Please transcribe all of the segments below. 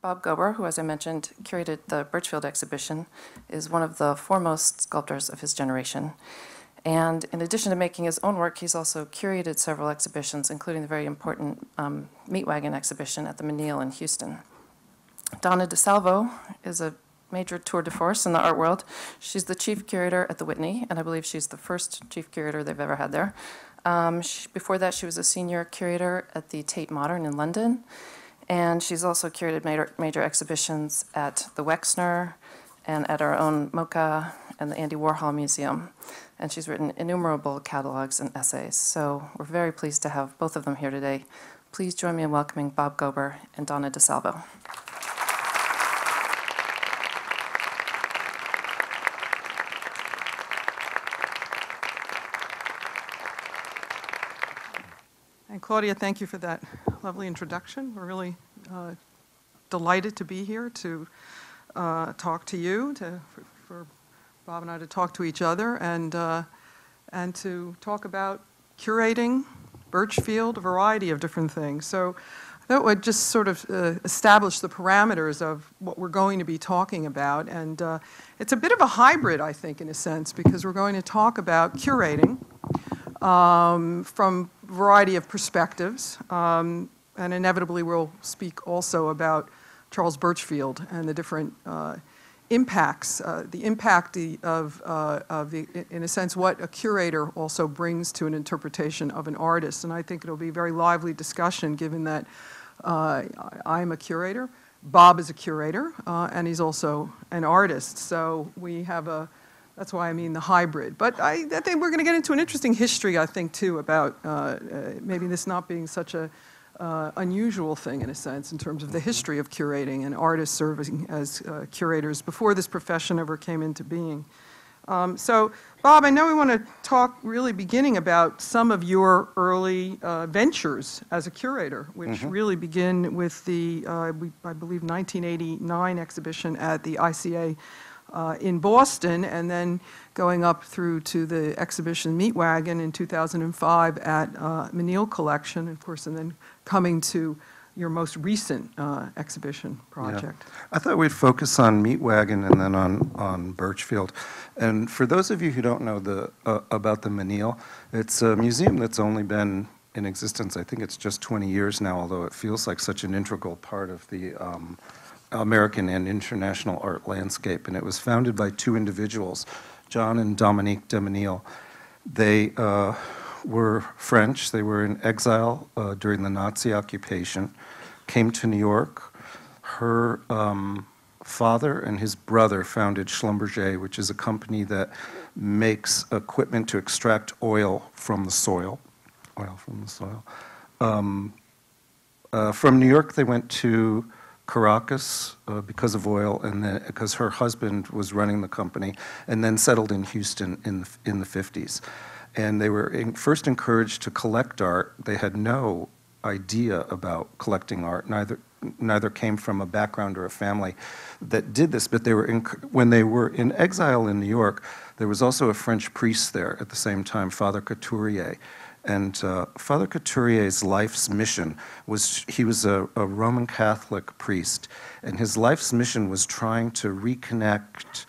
Bob Gober, who, as I mentioned, curated the Burchfield exhibition, is one of the foremost sculptors of his generation. And in addition to making his own work, he's also curated several exhibitions, including the very important um, Meat Wagon exhibition at the Menil in Houston. Donna De Salvo is a major tour de force in the art world. She's the chief curator at the Whitney, and I believe she's the first chief curator they've ever had there. Um, she, before that, she was a senior curator at the Tate Modern in London, and she's also curated major, major exhibitions at the Wexner and at our own MoCA and the Andy Warhol Museum. And she's written innumerable catalogs and essays. So we're very pleased to have both of them here today. Please join me in welcoming Bob Gober and Donna De Salvo. And Claudia, thank you for that lovely introduction. We're really uh, delighted to be here to uh, talk to you, to, for, for, Bob and I to talk to each other, and, uh, and to talk about curating Burchfield, a variety of different things. So I thought we'd just sort of uh, establish the parameters of what we're going to be talking about. And uh, it's a bit of a hybrid, I think, in a sense, because we're going to talk about curating um, from a variety of perspectives. Um, and inevitably, we'll speak also about Charles Burchfield and the different uh, impacts, uh, the impact of, uh, of the, in a sense, what a curator also brings to an interpretation of an artist. And I think it'll be a very lively discussion given that uh, I'm a curator, Bob is a curator, uh, and he's also an artist. So we have a, that's why I mean the hybrid. But I, I think we're going to get into an interesting history, I think, too, about uh, maybe this not being such a uh, unusual thing in a sense in terms of the history of curating and artists serving as uh, curators before this profession ever came into being. Um, so, Bob, I know we want to talk really beginning about some of your early uh, ventures as a curator, which mm-hmm. really begin with the, uh, we, I believe, 1989 exhibition at the ICA uh, in Boston, and then going up through to the exhibition Meat Wagon in 2005 at uh, Menil Collection, of course, and then coming to your most recent uh, exhibition project. Yeah. I thought we'd focus on Meat Wagon and then on, on Burchfield. And for those of you who don't know the, uh, about the Menil, it's a museum that's only been in existence, I think it's just 20 years now, although it feels like such an integral part of the um, American and international art landscape. And it was founded by two individuals, John and Dominique de Menil. They uh, were French. They were in exile uh, during the Nazi occupation, came to New York. Her um, father and his brother founded Schlumberger, which is a company that makes equipment to extract oil from the soil. Oil from the soil. Um, uh, from New York, they went to Caracas uh, because of oil, and because her husband was running the company, and then settled in Houston in the, in the 50s and they were in, first encouraged to collect art. They had no idea about collecting art. Neither neither came from a background or a family that did this. But they were in, when they were in exile in New York. There was also a French priest there at the same time, Father Couturier. And uh, Father Couturier's life's mission was he was a, a Roman Catholic priest, and his life's mission was trying to reconnect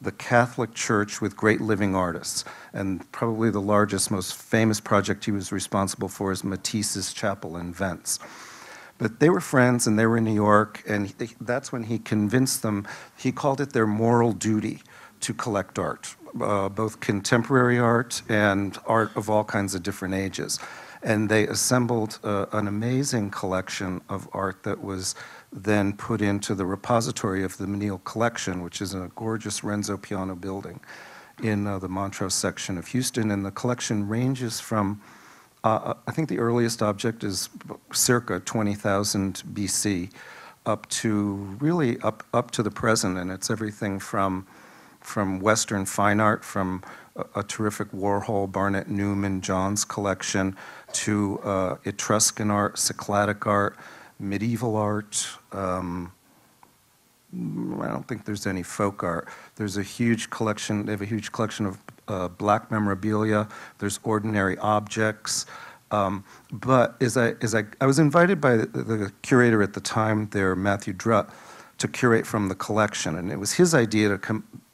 the Catholic Church with great living artists. And probably the largest, most famous project he was responsible for is Matisse's Chapel in Vence. But they were friends and they were in New York, and he, that's when he convinced them, he called it their moral duty to collect art, uh, both contemporary art and art of all kinds of different ages. And they assembled uh, an amazing collection of art that was then put into the repository of the Menil Collection, which is a gorgeous Renzo Piano building in uh, the Montrose section of Houston. And the collection ranges from, uh, uh I think the earliest object is circa 20,000 BC up to really up, up to the present. And it's everything from, from Western fine art, from a, a terrific Warhol, Barnett Newman, Johns collection, to uh, Etruscan art, Cycladic art, medieval art. Um, I don't think there's any folk art. There's a huge collection, they have a huge collection of uh, black memorabilia. There's ordinary objects. Um, But as I, as I, I was invited by the- the curator at the time there, Matthew Drutt, to curate from the collection, and it was his idea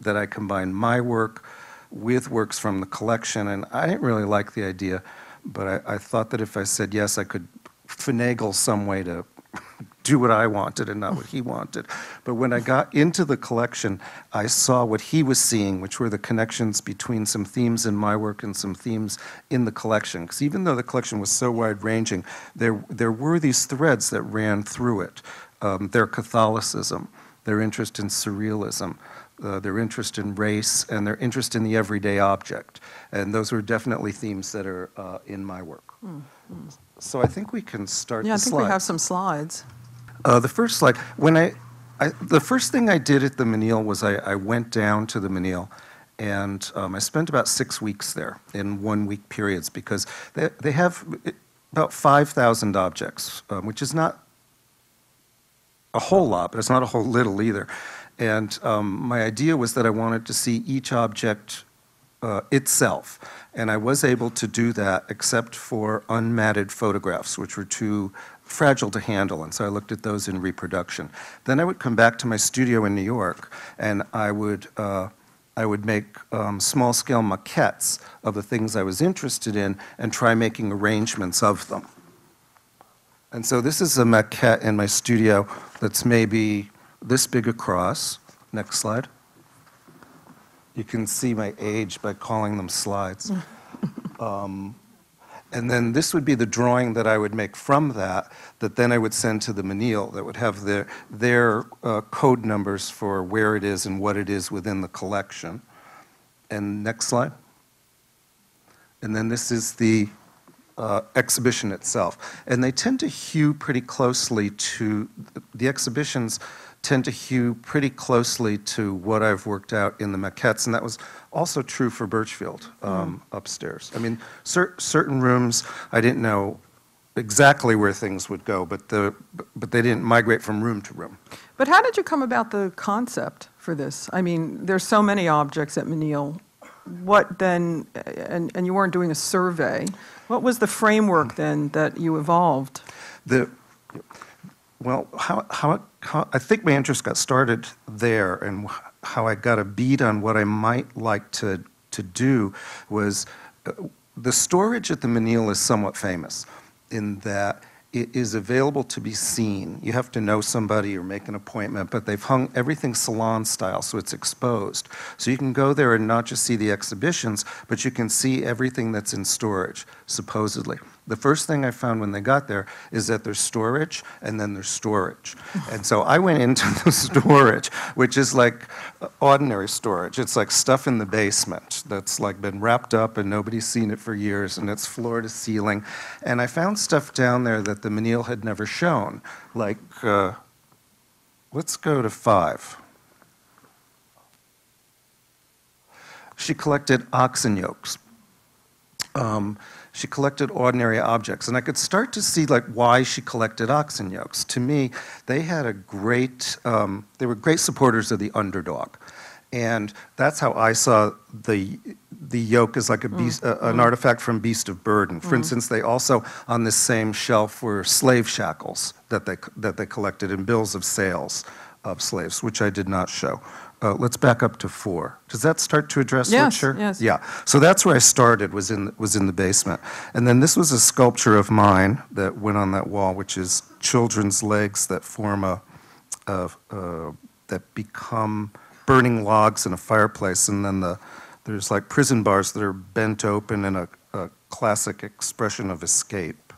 that I combine my work with works from the collection, and I didn't really like the idea, but I, I thought that if I said yes, I could finagle some way to do what I wanted and not what he wanted. But when I got into the collection, I saw what he was seeing, which were the connections between some themes in my work and some themes in the collection. Because even though the collection was so wide-ranging, there, there were these threads that ran through it. Um, their Catholicism, their interest in surrealism, uh, their interest in race, and their interest in the everyday object. And those were definitely themes that are uh, in my work. So I think we can start Yeah, I think we have some slides. Uh, the first slide, when I, I, the first thing I did at the Menil was I, I went down to the Menil, and um, I spent about six weeks there in one-week periods because they, they have about 5,000 objects, um, which is not a whole lot, but it's not a whole little either. And um, my idea was that I wanted to see each object uh, itself. And I was able to do that except for unmatted photographs, which were too fragile to handle. And so I looked at those in reproduction. Then I would come back to my studio in New York and I would, uh, I would make um, small scale maquettes of the things I was interested in and try making arrangements of them. And so this is a maquette in my studio that's maybe this big across. Next slide. You can see my age by calling them slides. Um, And then this would be the drawing that I would make from that, that then I would send to the Menil, that would have their, their uh, code numbers for where it is and what it is within the collection. And next slide. And then this is the uh, exhibition itself. And they tend to hew pretty closely to, the exhibitions tend to hew pretty closely to what I've worked out in the maquettes, and that was also true for Burchfield um, upstairs. I mean, cer- certain rooms, I didn't know exactly where things would go, but the, but they didn't migrate from room to room. But how did you come about the concept for this? I mean, there's so many objects at Menil. What then, and, and you weren't doing a survey, what was the framework then that you evolved? The, well, how, how, how, I think my interest got started there, and how I got a beat on what I might like to, to do was uh, the storage at the Menil is somewhat famous in that is available to be seen. You have to know somebody or make an appointment, but they've hung everything salon style, so it's exposed. So you can go there and not just see the exhibitions, but you can see everything that's in storage, supposedly. The first thing I found when they got there is that there's storage and then there's storage. And so I went into the storage, which is like ordinary storage. It's like stuff in the basement that's like been wrapped up and nobody's seen it for years and it's floor to ceiling. And I found stuff down there that the Menil had never shown, like, uh, let's go to five. She collected oxen yokes. Um, she collected ordinary objects, and I could start to see like why she collected oxen yokes. To me, they had a great, um, they were great supporters of the underdog, and that's how I saw the the yoke as like a beast, uh, an artifact from Beast of Burden. For instance, they also on this same shelf were slave shackles that they that they collected and bills of sales of slaves, which I did not show. Uh, let's back up to four. Does that start to address Yes, you're? yes. Yeah. So that's where I started. Was in was in the basement, and then this was a sculpture of mine that went on that wall, which is children's legs that form a, a, uh, that become burning logs in a fireplace, and then the there's like prison bars that are bent open in a, a classic expression of escape.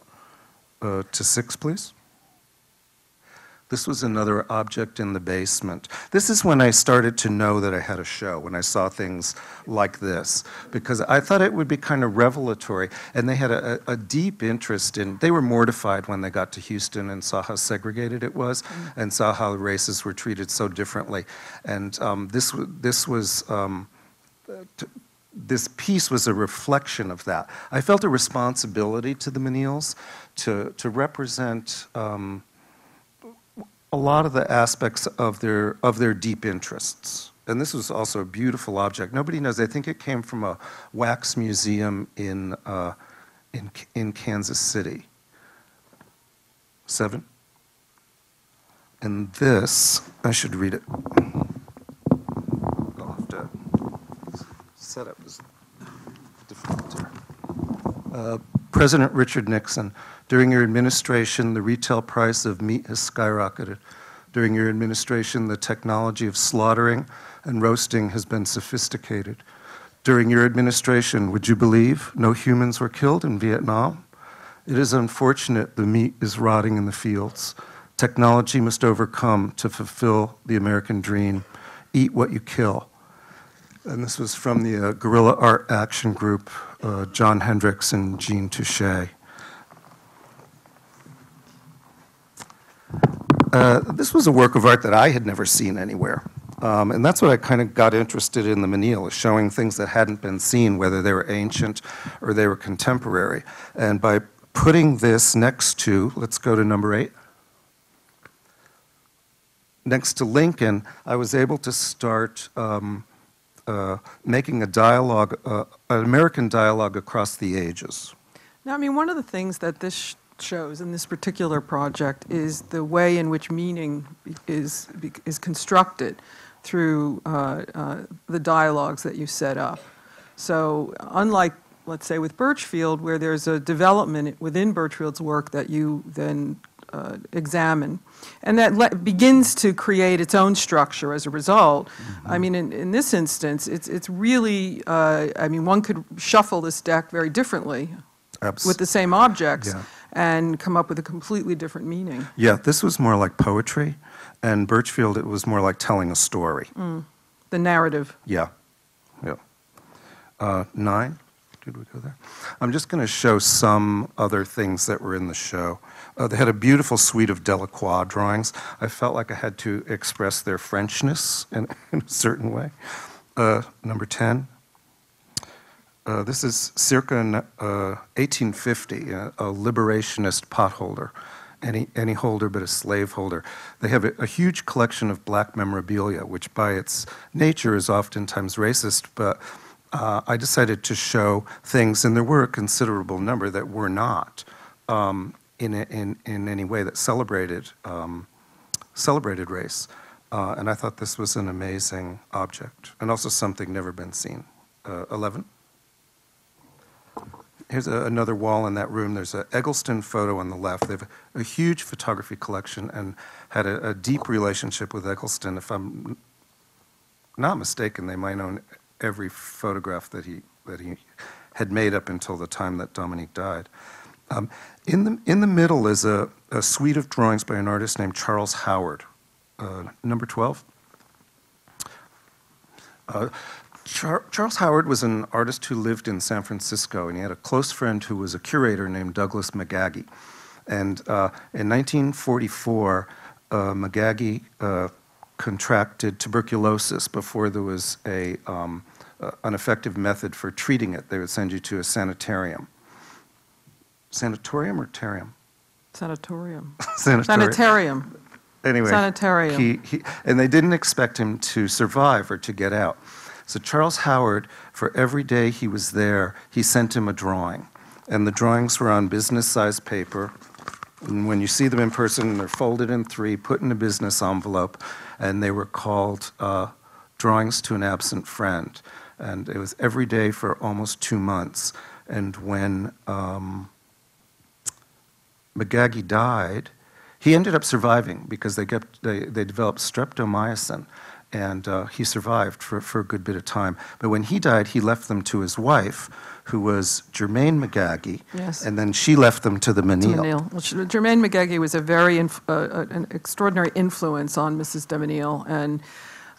Uh, to six, please. This was another object in the basement. This is when I started to know that I had a show, when I saw things like this, because I thought it would be kind of revelatory. And they had a, a deep interest in, they were mortified when they got to Houston and saw how segregated it was and saw how the races were treated so differently. And um, this, this was. Um, t- this piece was a reflection of that. I felt a responsibility to the Menils to, to represent um, a lot of the aspects of their, of their deep interests. And this was also a beautiful object. Nobody knows. I think it came from a wax museum in, uh, in, in Kansas City. Seven. And this, I should read it. I'll have to set up this difficult. Uh, President Richard Nixon, during your administration, the retail price of meat has skyrocketed. During your administration, the technology of slaughtering and roasting has been sophisticated. During your administration, would you believe no humans were killed in Vietnam? It is unfortunate the meat is rotting in the fields. Technology must overcome to fulfill the American dream. Eat what you kill. And this was from the uh, Guerrilla Art Action Group, uh, Jon Hendricks and Jean Toche. Uh, this was a work of art that I had never seen anywhere. Um, and that's what I kind of got interested in the Menil, showing things that hadn't been seen, whether they were ancient or they were contemporary. And by putting this next to, let's go to number eight. Next to Lincoln, I was able to start um, uh, making a dialogue, uh, an American dialogue across the ages. Now, I mean, one of the things that this shows in this particular project is the way in which meaning is, is constructed through uh, uh, the dialogues that you set up. So unlike, let's say, with Burchfield, where there's a development within Burchfield's work that you then uh, examine, and that begins to create its own structure as a result. I mean, in, in this instance, it's, it's really, uh, I mean, one could shuffle this deck very differently Abs- with the same objects Yeah. And come up with a completely different meaning. Yeah, this was more like poetry, and Burchfield, it was more like telling a story. The narrative. Yeah, yeah. Uh, nine, did we go there? I'm just going to show some other things that were in the show. Uh, they had a beautiful suite of Delacroix drawings. I felt like I had to express their Frenchness in, in a certain way. Uh, number 10. Uh, this is circa uh, 1850, a, a liberationist potholder. Any, any holder but a slave holder. They have a, a huge collection of black memorabilia, which by its nature is oftentimes racist, but uh, I decided to show things, and there were a considerable number that were not um, in, in, in any way that celebrated, um, celebrated race. Uh, and I thought this was an amazing object, and also something never been seen. Uh, 11. Here's a, another wall in that room. There's a Eggleston photo on the left. They have a, huge photography collection and had a, a deep relationship with Eggleston. If I'm not mistaken, they might own every photograph that he that he had made up until the time that Dominique died. Um, in the in the middle is a, a suite of drawings by an artist named Charles Howard. Uh, number twelve. Uh, Char- Charles Howard was an artist who lived in San Francisco, and he had a close friend who was a curator named Douglas MacAgy. And uh, in 1944, uh, MacAgy uh, contracted tuberculosis before there was a, um, uh, an effective method for treating it. They would send you to a sanitarium. Sanatorium or terium? Sanatorium. Sanatorium. Sanitarium. Anyway, Sanitarium. He, he, and they didn't expect him to survive or to get out. So Charles Howard, for every day he was there, he sent him a drawing, and the drawings were on business-sized paper. And when you see them in person, they're folded in three, put in a business envelope, and they were called uh, "Drawings to an Absent Friend." And it was every day for almost two months. And when um, MacAgy died, he ended up surviving because they, kept, they, they developed streptomycin, and uh, he survived for, for a good bit of time. But when he died, he left them to his wife, who was Jermayne MacAgy, Yes. and then she left them to the Menil. Menil. Well, she- Jermayne MacAgy was a very, inf- uh, uh, an extraordinary influence on Mrs. de Menil, and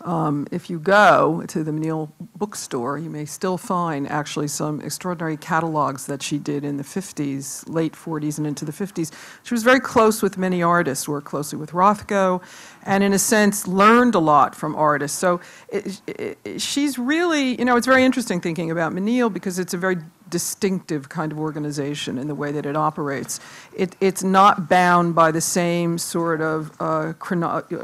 um, if you go to the Menil bookstore, you may still find actually some extraordinary catalogs that she did in the 50s, late 40s and into the 50s. She was very close with many artists, worked closely with Rothko, and in a sense, learned a lot from artists. So it, it, she's really, you know, it's very interesting thinking about Menil because it's a very distinctive kind of organization in the way that it operates. It, it's not bound by the same sort of, uh,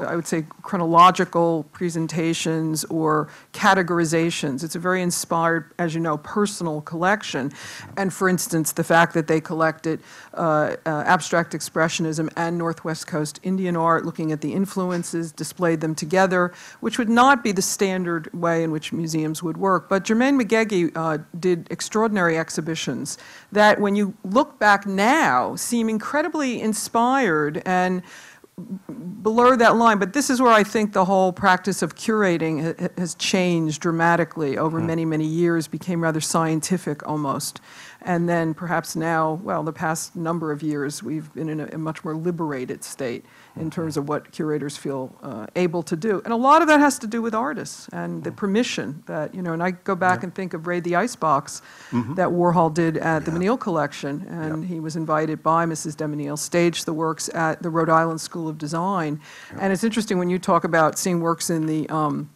I would say, chronological presentations or categorizations. It's a very inspired, as you know, personal collection. And for instance, the fact that they collected uh, uh, abstract expressionism and Northwest Coast Indian art, looking at the influences, displayed them together, which would not be the standard way in which museums would work. But Jermayne MacAgy uh, did extraordinary exhibitions that, when you look back now, seem incredibly inspired and blur that line, but this is where I think the whole practice of curating ha- ha- has changed dramatically over hmm. many, many years, became rather scientific almost. And then perhaps now, well, the past number of years, we've been in a, a much more liberated state in terms of what curators feel uh, able to do. And a lot of that has to do with artists and the permission that, you know, and I go back and think of Raid the Icebox that Warhol did at the Menil Collection, and he was invited by Mrs. de Menil, staged the works at the Rhode Island School of Design. And it's interesting when you talk about seeing works in the, um,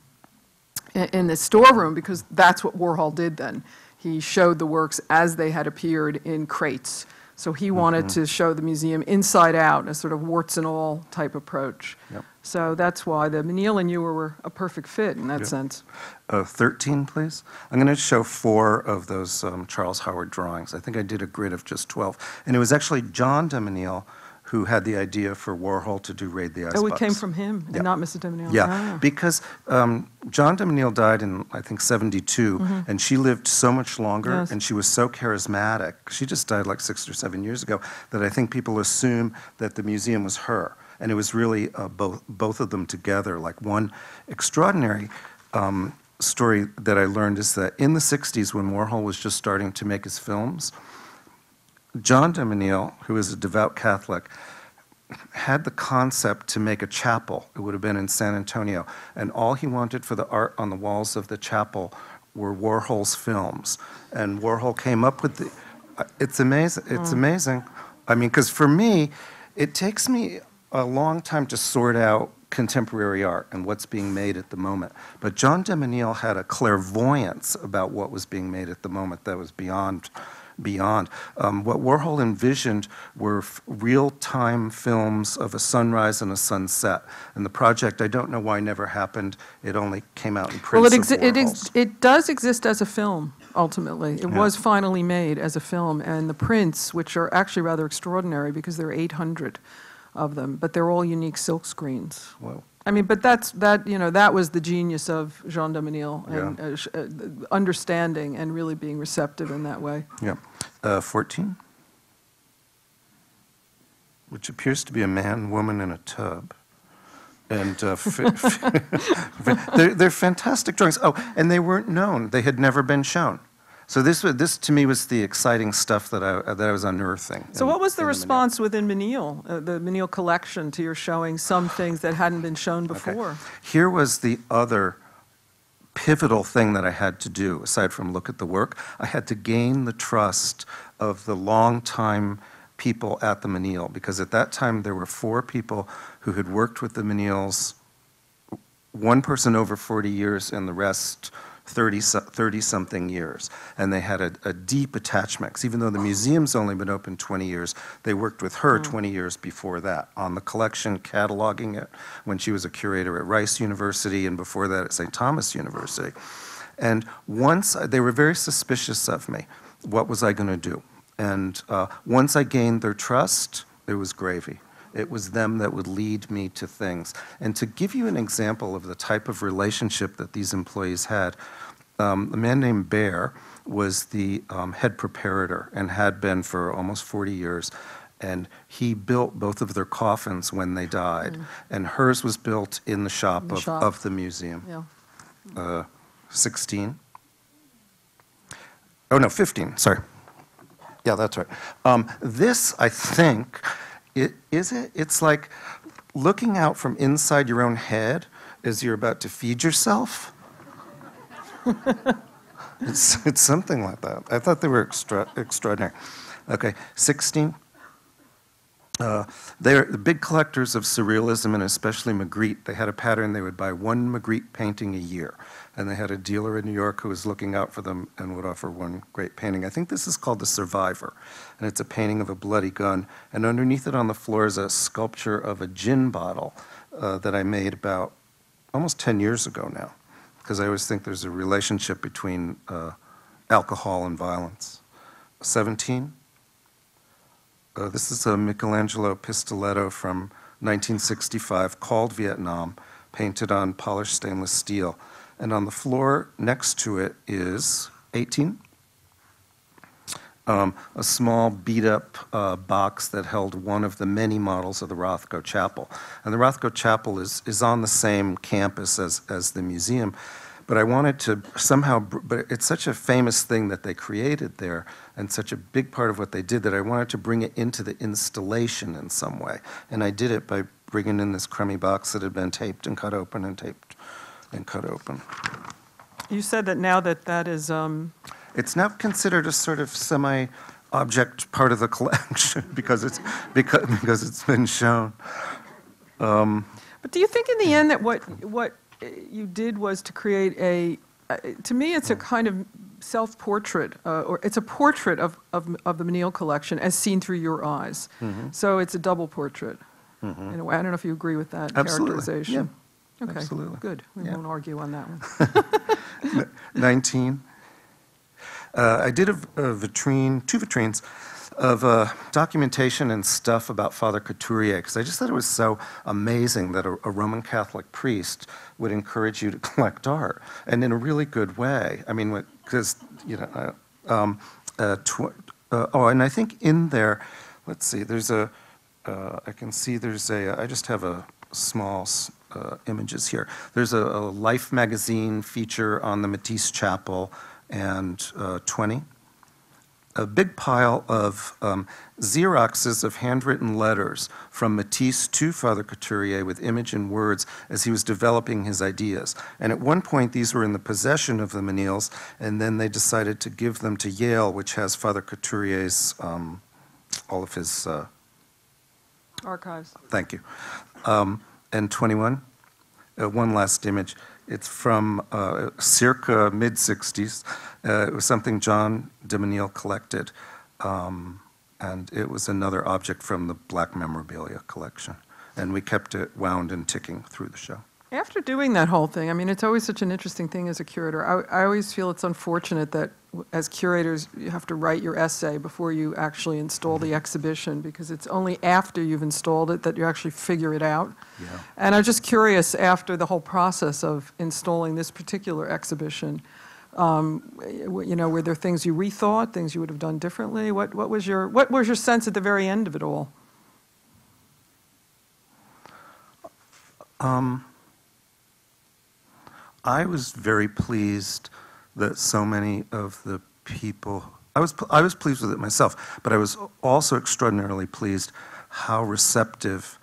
in the storeroom, because that's what Warhol did then. He showed the works as they had appeared in crates. So he wanted to show the museum inside out, a sort of warts and all type approach. Yep. So that's why the Menil and you were a perfect fit in that Yep. sense. Uh, 13, please. I'm going to show four of those um, Charles Howard drawings. I think I did a grid of just 12. And it was actually John de Menil who had the idea for Warhol to do Raid the Icebox. Oh, it came from him Yeah. and not Mrs. de Yeah, Ah. because um, John de died in, I think, 72, and she lived so much longer, Mm-hmm. Yes. and she was so charismatic. She just died like six or seven years ago, that I think people assume that the museum was her. And it was really uh, both, both of them together. Like one extraordinary um, story that I learned is that in the 60s, when Warhol was just starting to make his films, John de Menil, who is a devout Catholic, had the concept to make a chapel. It would have been in San Antonio. And all he wanted for the art on the walls of the chapel were Warhol's films. And Warhol came up with the. uh, It's amazing. It's amazing. I mean, because for me, it takes me a long time to sort out contemporary art and what's being made at the moment. But John de Menil had a clairvoyance about what was being made at the moment that was beyond beyond. Um, what Warhol envisioned were f- real-time films of a sunrise and a sunset. And the project, I don't know why, never happened. It only came out in prints Well, it, it, ex- it does exist as a film, ultimately. It Yeah. was finally made as a film, and the prints, which are actually rather extraordinary because there are 800 of them, but they're all unique silk screens. I mean, but that's, that, you know, that was the genius of Jean de Menil, and Yeah. uh, uh, understanding and really being receptive in that way. Yeah. Uh, 14? Which appears to be a man, woman, in a tub. And uh, they're, they're fantastic drawings. Oh, and they weren't known. They had never been shown. So this, was, this to me was the exciting stuff that I, that I was unearthing. So in- what was the in response within Menil, uh, the Menil collection, to your showing some things that hadn't been shown Okay. before? Here was the other pivotal thing that I had to do, aside from look at the work. I had to gain the trust of the longtime people at the Menil, because at that time there were four people who had worked with the Menils, one person over 40 years and the rest 30 so- 30-something years. And they had a, a deep attachment, 'cause even though the museum's only been open 20 years, they worked with her 20 years before that on the collection, cataloging it, when she was a curator at Rice University and before that at St. Thomas University. And once, I- they were very suspicious of me. What was I going to do? And uh, once I gained their trust, it was gravy. It was them that would lead me to things. And to give you an example of the type of relationship that these employees had, um, a man named Bear was the um, head preparator and had been for almost 40 years. And he built both of their coffins when they died. And hers was built in the shop, In the of, shop. of the museum. Yeah. Uh, 16. Oh, no, 15, sorry. Yeah, that's right. Um, this, I think, it, is it? It's like looking out from inside your own head as you're about to feed yourself. it's, it's something like that. I thought they were extra, extraordinary. Okay, 16. Uh, They're the big collectors of surrealism and especially Magritte. They had a pattern, they would buy one Magritte painting a year. And they had a dealer in New York who was looking out for them and would offer one great painting. I think this is called The Survivor. And it's a painting of a bloody gun. And underneath it on the floor is a sculpture of a gin bottle uh, that I made about almost 10 years ago now. Because I always think there's a relationship between uh, alcohol and violence. 17. Uh, This is a Michelangelo Pistoletto from 1965 called Vietnam, painted on polished stainless steel. And on the floor next to it is 18, um, a small beat-up uh, box that held one of the many models of the Rothko Chapel. And the Rothko Chapel is, is on the same campus as, as the museum. But I wanted to somehow, but it's such a famous thing that they created there and such a big part of what they did that I wanted to bring it into the installation in some way. And I did it by bringing in this crummy box that had been taped and cut open and taped and cut open. You said that now that that is, um, It's now considered a sort of semi-object part of the collection because it's, because, because it's been shown. but do you think in the end that what, what uh, you did was to create a, uh, to me, it's a kind of self-portrait, uh, or it's a portrait of, of, of the Menil collection as seen through your eyes. So it's a double portrait. In a way, I don't know if you agree with that Absolutely, characterization. Okay, Absolutely, good. We yeah. won't argue on that one. 19. Uh, I did a, a vitrine, two vitrines of uh, documentation and stuff about Father Couturier, because I just thought it was so amazing that a, a Roman Catholic priest would encourage you to collect art, and in a really good way. I mean, because, you know, uh, um, uh, tw- uh, oh, and I think in there, let's see, there's a, uh, I can see there's a, I just have a small uh, images here. There's a, a Life magazine feature on the Matisse Chapel and uh, 20. A big pile of um, Xeroxes of handwritten letters from Matisse to Father Couturier with image and words as he was developing his ideas. And at one point, these were in the possession of the Menils, and then they decided to give them to Yale, which has Father Couturier's, um, all of his uh, Archives. Thank you. Um, And 21, uh, one last image. It's from uh, circa mid-'60s. Uh, It was something John DeMenil collected, um, and it was another object from the Black Memorabilia collection. And we kept it wound and ticking through the show. After doing that whole thing, I mean, it's always such an interesting thing as a curator. I, I always feel it's unfortunate that as curators, you have to write your essay before you actually install the exhibition, because it's only after you've installed it that you actually figure it out. Yeah. And I'm just curious, after the whole process of installing this particular exhibition, um, you know, were there things you rethought, things you would have done differently? What, what was your, what was your sense at the very end of it all? Um, I was very pleased that so many of the people, I was, I was pleased with it myself, but I was also extraordinarily pleased how receptive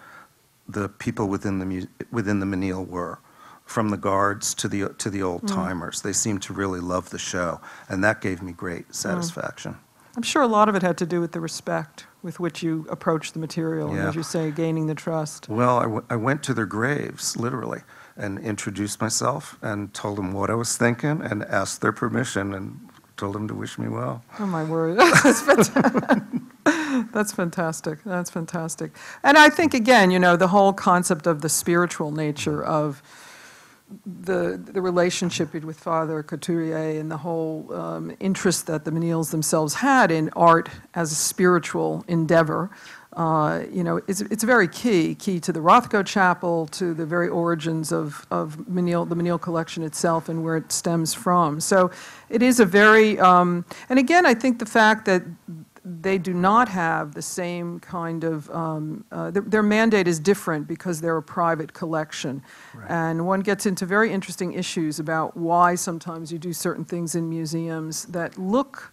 the people within the, within the Menil were, from the guards to the, to the old mm. timers. They seemed to really love the show, and that gave me great mm. satisfaction. I'm sure a lot of it had to do with the respect with which you approach the material, and as you say, gaining the trust. Well, I, w- I went to their graves, literally, and introduced myself and told them what I was thinking and asked their permission and told them to wish me well. Oh, my word. That's fantastic. That's fantastic. That's fantastic. And I think, again, you know, the whole concept of the spiritual nature of the, the relationship with Father Couturier and the whole um, interest that the Menils themselves had in art as a spiritual endeavor, uh, you know, it's, it's very key, key to the Rothko Chapel, to the very origins of, of Menil, the Menil collection itself and where it stems from. So it is a very, um, and again, I think the fact that they do not have the same kind of, um, uh, their, their mandate is different because they're a private collection. And one gets into very interesting issues about why sometimes you do certain things in museums that look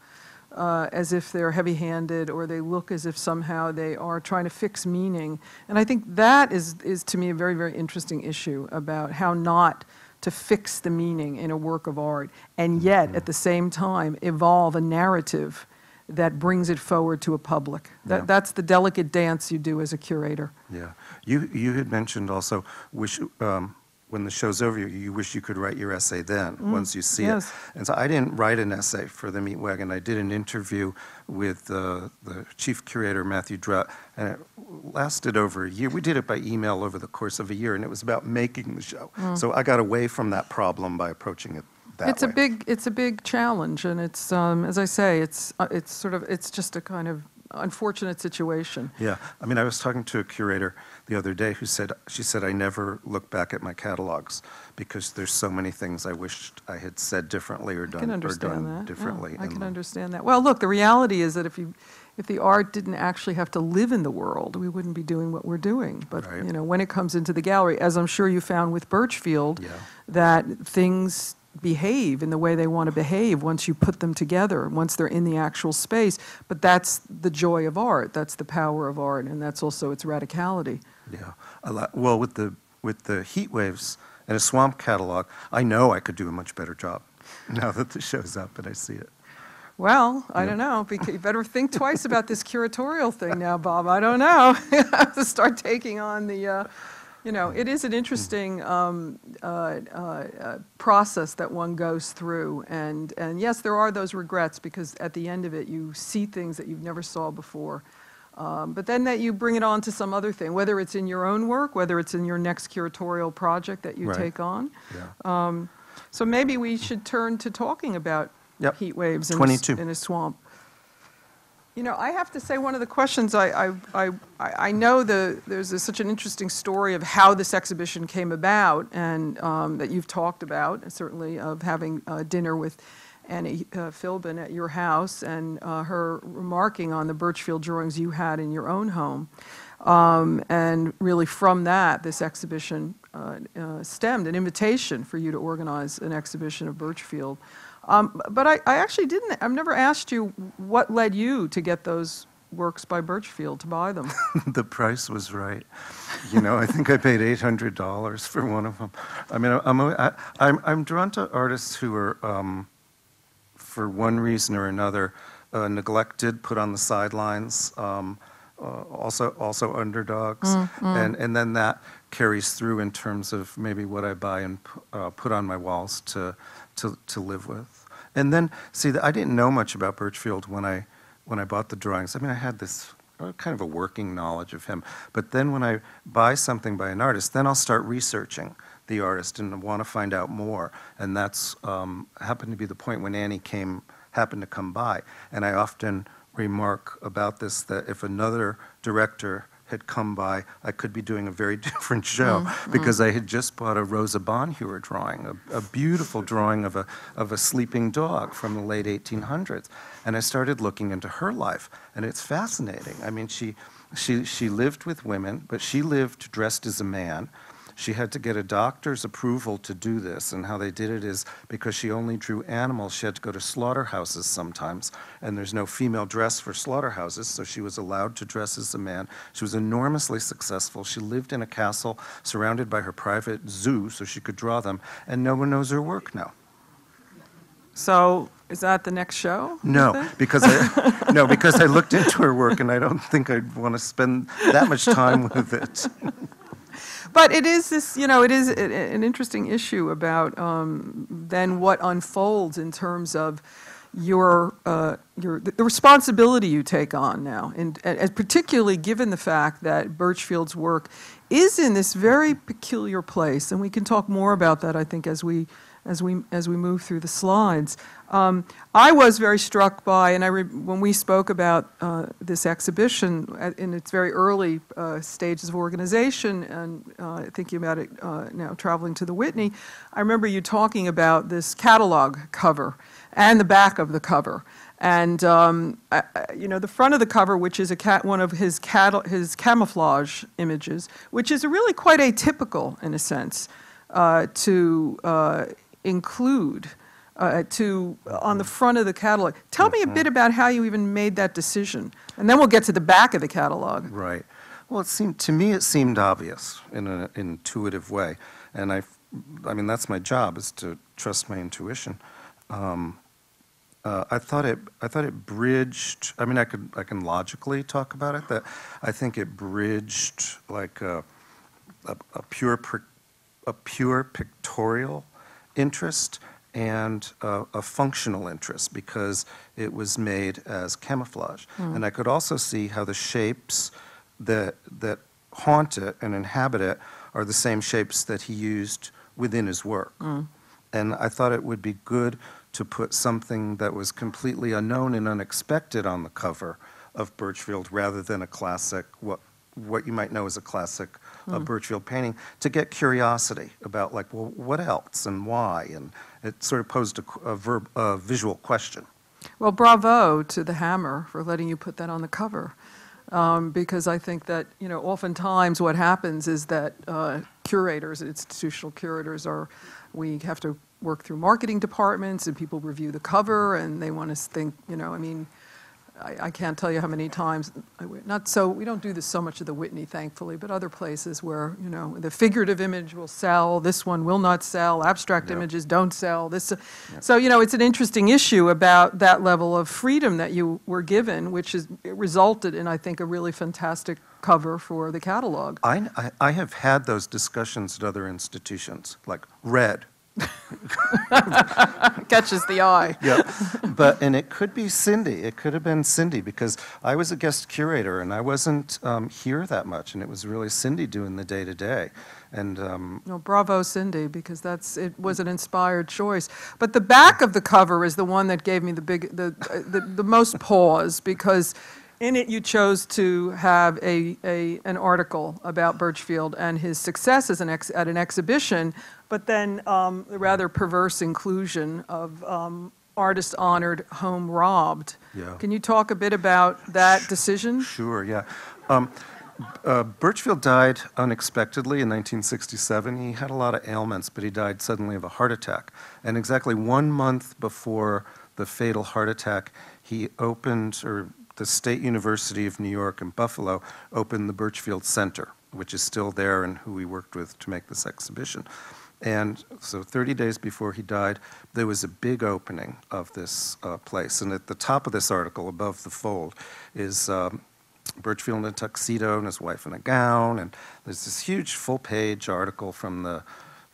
uh, as if they're heavy-handed or they look as if somehow they are trying to fix meaning. And I think that is, is to me a very, very interesting issue about how not to fix the meaning in a work of art and yet at the same time evolve a narrative that brings it forward to a public. Yeah. That's the delicate dance you do as a curator. Yeah. You, you had mentioned also, wish, um, when the show's over, you- you wish you could write your essay then, once you see it. Mm, yes. And so I didn't write an essay for the Meat Wagon. I did an interview with uh, the chief curator, Matthew Drutt, and it lasted over a year. We did it by email over the course of a year, and it was about making the show. So I got away from that problem by approaching it that Mm. It's a way. big, it's a big challenge, and it's, um, as I say, it's, uh, it's sort of, it's just a kind of unfortunate situation. Yeah, I mean, I was talking to a curator the other day who said, she said, I never look back at my catalogs because there's so many things I wished I had said differently or I can done, or done that. Yeah, differently. I can understand that. Well, look, the reality is that if you, if the art didn't actually have to live in the world, we wouldn't be doing what we're doing. But, Right. you know, when it comes into the gallery, as I'm sure you found with Burchfield, Yeah. that things behave in the way they want to behave once you put them together, once they're in the actual space. But that's the joy of art, that's the power of art, and that's also its radicality. Yeah, a lot, well, with the, with the heat waves and a swamp catalog, I know I could do a much better job now that the show's up and I see it. Well, I Yeah. don't know. You better think twice about this curatorial thing now, Bob. I don't know. You have to start taking on the, uh, you know, it is an interesting um, uh, uh, uh, process that one goes through. And, and yes, there are those regrets because at the end of it, you see things that you've never saw before. Um, But then that you bring it on to some other thing, whether it's in your own work, whether it's in your next curatorial project that you Right. take on. Yeah. So maybe we should turn to talking about Yep. heat waves in a, s- 22. in a swamp. You know, I have to say, one of the questions I, I, I, I know the, there's a, such an interesting story of how this exhibition came about, and um, that you've talked about, certainly of having uh, dinner with Annie uh, Philbin at your house, and uh, her remarking on the Burchfield drawings you had in your own home. Um, and really, from that, this exhibition uh, uh, stemmed an invitation for you to organize an exhibition of Burchfield. Um, but I, I actually didn't, I've never asked you what led you to get those works by Burchfield, to buy them. the price was right. You know, I think I paid eight hundred dollars for one of them. I mean, I'm I, I'm I'm drawn to artists who are, um, for one reason or another, uh, neglected, put on the sidelines. Um, uh, also, also underdogs, and and then that carries through in terms of maybe what I buy and uh, put on my walls to to to live with. And then, see, I didn't know much about Burchfield when I when I bought the drawings. I mean, I had this uh, kind of a working knowledge of him. But then when I buy something by an artist, then I'll start researching the artist and want to find out more. And that's um, happened to be the point when Annie came, happened to come by. And I often remark about this that if another director had come by, I could be doing a very different show because I had just bought a Rosa Bonheur drawing, a, a beautiful drawing of a, of a sleeping dog from the late 1800s. And I started looking into her life, and it's fascinating. I mean, she, she, she lived with women, but she lived dressed as a man. She had to get a doctor's approval to do this, and how they did it is because she only drew animals, she had to go to slaughterhouses sometimes, and there's no female dress for slaughterhouses, so she was allowed to dress as a man. She was enormously successful. She lived in a castle surrounded by her private zoo, so she could draw them, and no one knows her work now. So, is that the next show? No, because I, no, because I looked into her work, and I don't think I'd want to spend that much time with it. But it is this, you know, it is an interesting issue about um, then what unfolds in terms of your, uh, your, the the responsibility you take on now, and, and particularly given the fact that Burchfield's work is in this very peculiar place, and we can talk more about that, I think, as we, as we, as we move through the slides. Um, I was very struck by, and I when we spoke about uh, this exhibition at, in its very early uh, stages of organization and uh, thinking about it uh, now traveling to the Whitney, I remember you talking about this catalog cover and the back of the cover. And um, I- you know the front of the cover, which is a cat, one of his his camouflage images, which is really quite atypical in a sense uh, to uh, include uh, to on the front of the catalog. Tell me a bit about how you even made that decision, and then we'll get to the back of the catalog. Right. Well, it seemed to me it seemed obvious in an intuitive way, and I, I mean that's my job is to trust my intuition. Um, uh, I thought it, I thought it bridged, I mean, I could, I can logically talk about it, that I think it bridged like a, a a pure, a pure pictorial interest and a, a functional interest because it was made as camouflage. Hmm. And I could also see how the shapes that, that haunt it and inhabit it are the same shapes that he used within his work. Hmm. And I thought it would be good to put something that was completely unknown and unexpected on the cover of Burchfield rather than a classic, what, what you might know as a classic uh, Burchfield painting, to get curiosity about like, well, what else and why? And it sort of posed a, qu- a verb, a visual question. Well, bravo to the Hammer for letting you put that on the cover. Um, because I think that, you know, oftentimes what happens is that uh, curators, institutional curators are, we have to work through marketing departments and people review the cover and they want to think, you know, I mean, I, I can't tell you how many times, not so, we don't do this so much at the Whitney, thankfully, but other places where, you know, the figurative image will sell, this one will not sell, abstract Yep. images don't sell, this, so, you know, it's an interesting issue about that level of freedom that you were given, which has resulted in, I think, a really fantastic cover for the catalog. I, I, I have had those discussions at other institutions, like red. Catches the eye. Yep. But, and it could be Cindy. It could have been Cindy because I was a guest curator and I wasn't um, here that much. And it was really Cindy doing the day to day. And um, No, bravo, Cindy, because that's, it was an inspired choice. But the back of the cover is the one that gave me the big, the, uh, the, the most pause, because in it you chose to have a, a, an article about Burchfield and his success as an ex, at an exhibition, but then um, the rather perverse inclusion of um, artist honored, home robbed. Yeah. Can you talk a bit about that decision? Sure, yeah. Um, uh, Burchfield died unexpectedly in 1967. He had a lot of ailments, but he died suddenly of a heart attack. And exactly one month before the fatal heart attack, he opened, or the State University of New York in Buffalo opened the Burchfield Center, which is still there and who we worked with to make this exhibition. And so 30 days before he died, there was a big opening of this uh, place. And at the top of this article, above the fold, is um, Burchfield in a tuxedo and his wife in a gown. And there's this huge full page article from the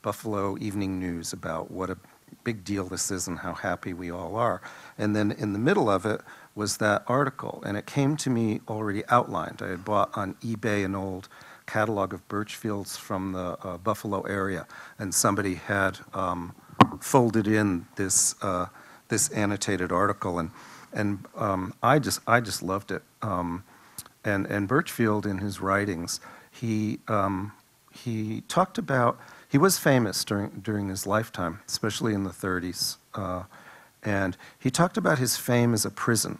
Buffalo Evening News about what a big deal this is and how happy we all are. And then in the middle of it was that article. And it came to me already outlined. I had bought on eBay an old catalog of Burchfields from the uh, Buffalo area. And somebody had um, folded in this, uh, this annotated article. And, and um, I, just, I just loved it. Um, and, and Burchfield, in his writings, he, um, he talked about, he was famous during, during his lifetime, especially in the 30s. Uh, and he talked about his fame as a prison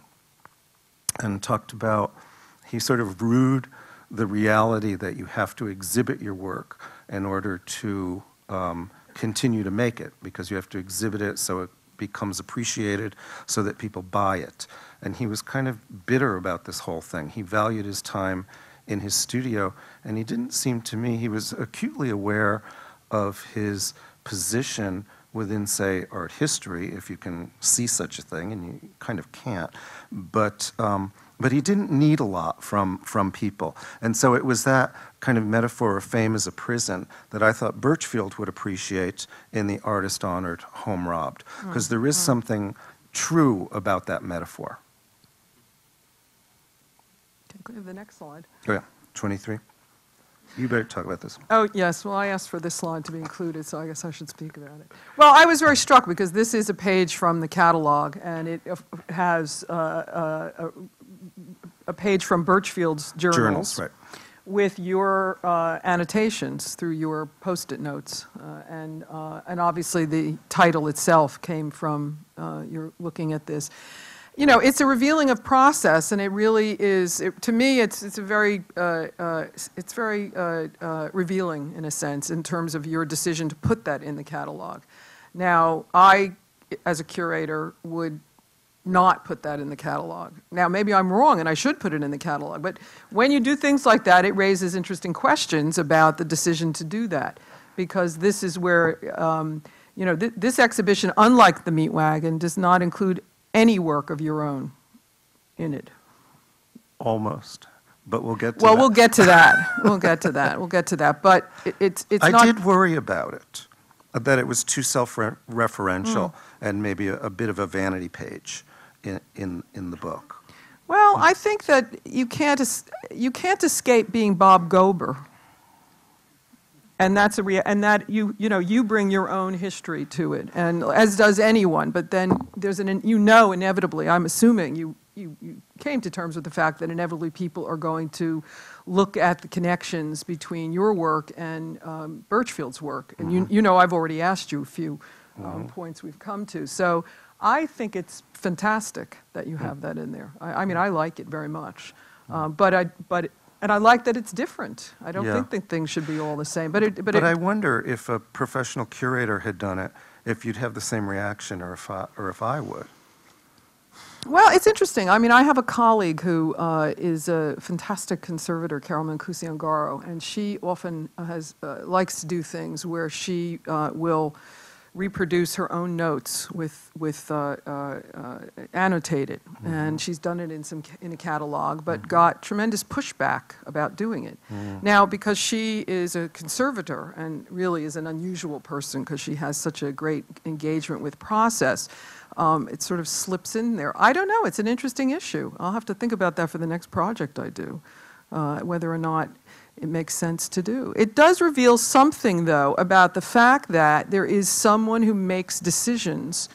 and talked about, he sort of rued the reality that you have to exhibit your work in order to um, continue to make it, because you have to exhibit it so it becomes appreciated, so that people buy it. And he was kind of bitter about this whole thing. He valued his time in his studio, and he didn't seem to me, he was acutely aware of his position within, say, art history, if you can see such a thing, and you kind of can't. But, um, but he didn't need a lot from, from people. And so it was that kind of metaphor of fame as a prison that I thought Burchfield would appreciate in the artist honored Home Robbed, because there is something true about that metaphor. Okay, go to the next slide. Oh, yeah, 23. You better talk about this. Oh, yes, well, I asked for this slide to be included, so I guess I should speak about it. Well, I was very struck because this is a page from the catalog, and it has uh, uh, a a page from Burchfield's journals. Journals, right. With your uh, annotations through your Post-it notes. uh, And, uh, and obviously, the title itself came from uh, your looking at this. You know, it's a revealing of process, and it really is, it- to me, it's, it's a very, uh, uh, it's very uh, uh, revealing, in a sense, in terms of your decision to put that in the catalog. Now, I, as a curator, would not put that in the catalog. Now, maybe I'm wrong and I should put it in the catalog, but when you do things like that, it raises interesting questions about the decision to do that. Because this is where, um, you know, th- this exhibition, unlike the Meat Wagon, does not include any work of your own in it. Almost, but we'll get to Well, that. we'll get to that. We'll get to that. We'll get to that. But it- it's, it's I not. did worry about it, that it was too self-referential Hmm. and maybe a, a bit of a vanity page in, in, in the book. Well, I think that you can't, you can't escape being Bob Gober. And that's a rea, and that you, you know, you bring your own history to it, and as does anyone, but then there's an, you know inevitably, I'm assuming you, you, you came to terms with the fact that inevitably people are going to look at the connections between your work and um, Burchfield's work. And you, you know, I've already asked you a few um, points we've come to. So I think it's fantastic that you have that in there. I, I mean, I like it very much. Um, but I, but, and I like that it's different. I don't Yeah. think that things should be all the same. But it, but, But I wonder if a professional curator had done it, if you'd have the same reaction, or if I, or if I would. well, it's interesting. I mean, I have a colleague who uh, is a fantastic conservator, Carol Mancusi-Ungaro, and she often has uh, likes to do things where she uh, will reproduce her own notes with with uh, uh, uh, annotated, and she's done it in some in a catalog, but got tremendous pushback about doing it. Now, because she is a conservator and really is an unusual person because she has such a great engagement with process. Um, it sort of slips in there. I don't know. It's an interesting issue. I'll have to think about that for the next project I do, uh, whether or not it makes sense to do. It does reveal something, though, about the fact that there is someone who makes decisions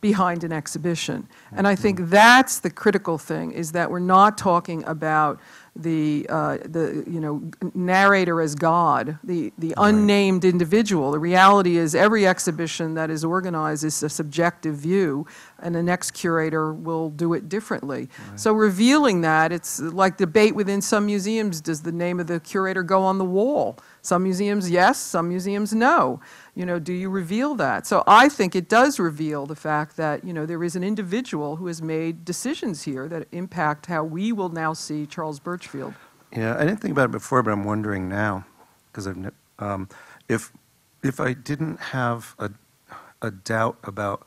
behind an exhibition. And I mm-hmm. think that's the critical thing, is that we're not talking about the, uh, the you know, narrator as God, the, the unnamed individual. The reality is every exhibition that is organized is a subjective view, and the next curator will do it differently. So revealing that, it's like debate within some museums, does the name of the curator go on the wall? Some museums, yes, some museums, no. You know, do you reveal that? So I think it does reveal the fact that, you know, there is an individual who has made decisions here that impact how we will now see Charles Burchfield. Yeah, I didn't think about it before, but I'm wondering now, because I've, um, if, if I didn't have a, a doubt about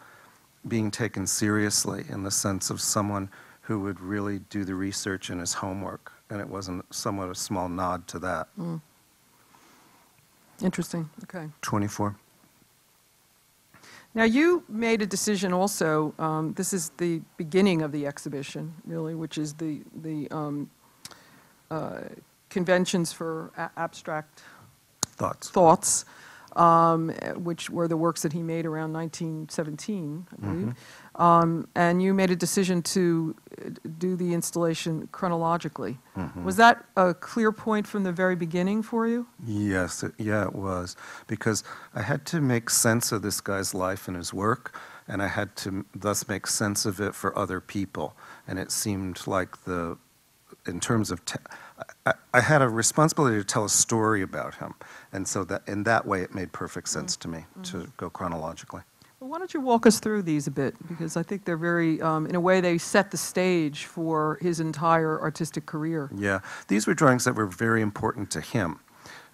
being taken seriously in the sense of someone who would really do the research and his homework, and it wasn't somewhat a small nod to that. Interesting, okay. 24. Now, you made a decision also, um, this is the beginning of the exhibition, really, which is the, the um, uh, conventions for a- abstract Thoughts? thoughts, um, which were the works that he made around 1917, I believe. Um, and you made a decision to uh, do the installation chronologically. Was that a clear point from the very beginning for you? Yes, it, yeah, it was. Because I had to make sense of this guy's life and his work, and I had to thus make sense of it for other people. And it seemed like the, in terms of, I, I had a responsibility to tell a story about him. And so that, in that way, it made perfect sense to me to go chronologically. Well, why don't you walk us through these a bit? Because I think they're very, um, in a way, they set the stage for his entire artistic career. Yeah, these were drawings that were very important to him.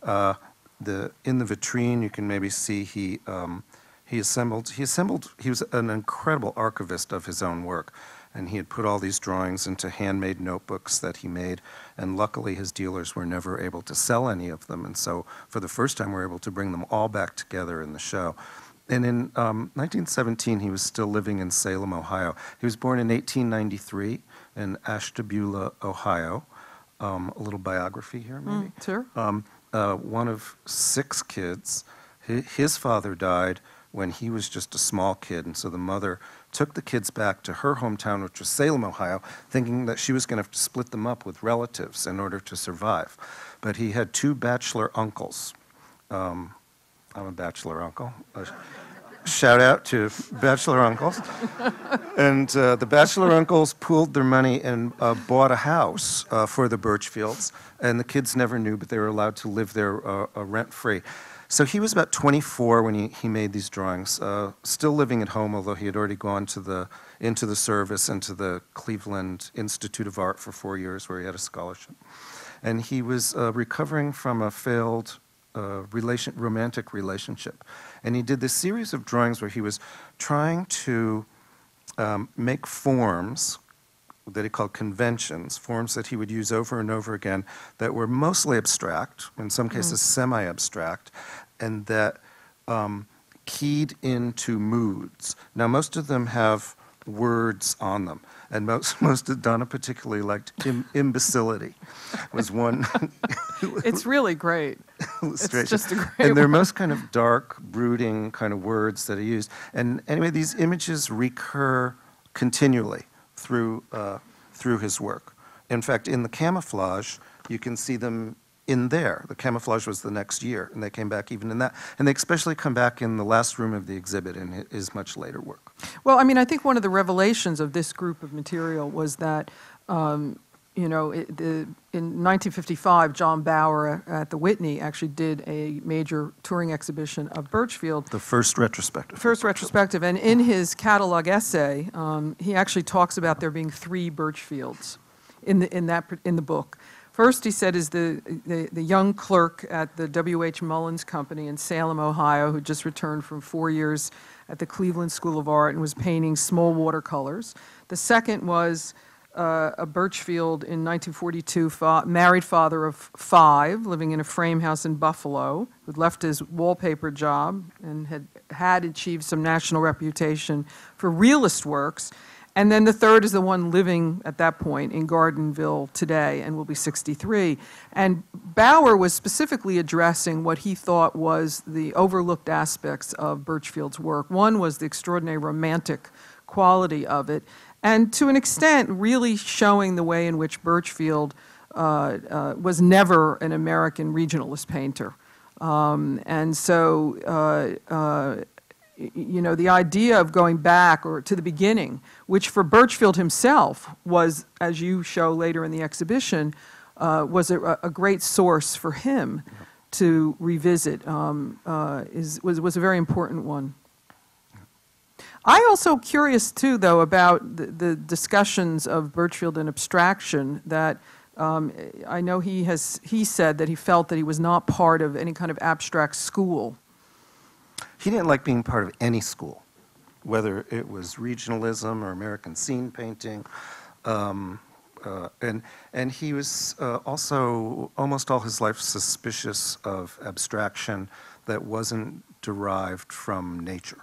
Uh, the in the vitrine, you can maybe see he um, he assembled he assembled he was an incredible archivist of his own work, and he had put all these drawings into handmade notebooks that he made. And luckily, his dealers were never able to sell any of them, and so for the first time, we're able to bring them all back together in the show. And in um, 1917, he was still living in Salem, Ohio. He was born in 1893 in Ashtabula, Ohio. Um, a little biography here, maybe. Mm, Sure? Um, uh, one of six kids. Hi- His father died when he was just a small kid, and so the mother took the kids back to her hometown, which was Salem, Ohio, thinking that she was going to split them up with relatives in order to survive. But he had two bachelor uncles. Um, I'm a bachelor uncle. Shout out to bachelor uncles. And uh, the bachelor uncles pooled their money and uh, bought a house uh, for the Burchfields. And the kids never knew, but they were allowed to live there uh, uh, rent free. So he was about 24 when he, he made these drawings, uh, still living at home, although he had already gone to the, into the service, into the Cleveland Institute of Art for four years, where he had a scholarship. And he was uh, recovering from a failed uh, relation, romantic relationship. And he did this series of drawings where he was trying to um, make forms that he called conventions, forms that he would use over and over again that were mostly abstract, in some cases semi-abstract, and that um, keyed into moods. Now, most of them have words on them, and most, most of Donna particularly liked Im- imbecility was one It's really great. illustration. just a great And they're one. most kind of dark, brooding kind of words that are used. And anyway, these images recur continually through, uh, through his work. In fact, in the camouflage, you can see them in there. The camouflage was the next year, and they came back even in that. And they especially come back in the last room of the exhibit in hi- his much later work. Well, I mean, I think one of the revelations of this group of material was that, um, you know, it, the, in 1955, John Baur at the Whitney actually did a major touring exhibition of Burchfield. The first retrospective. First retrospective, and in his catalog essay, um, he actually talks about there being three Burchfields in the, in that, in the book. First, he said, is the, the, the young clerk at the W.H. Mullins Company in Salem, Ohio, who just returned from four years at the Cleveland School of Art and was painting small watercolors. The second was uh, a Burchfield in 1942, fa- married father of five, living in a frame house in Buffalo, who'd left his wallpaper job and had, had achieved some national reputation for realist works. And then the third is the one living at that point in Gardenville today and will be 63. And Baur was specifically addressing what he thought was the overlooked aspects of Burchfield's work. One was the extraordinary romantic quality of it, and to an extent, really showing the way in which Burchfield uh, uh, was never an American regionalist painter. Um, and so, uh, uh, you know, the idea of going back or to the beginning, which for Burchfield himself was, as you show later in the exhibition, uh, was a, a great source for him to revisit, um, uh, is, was, was a very important one. I also curious too, though, about the, the discussions of Burchfield and abstraction. That um, I know he has he said that he felt that he was not part of any kind of abstract school. He didn't like being part of any school, whether it was regionalism or American scene painting. Um, uh, and, and he was uh, also almost all his life suspicious of abstraction that wasn't derived from nature.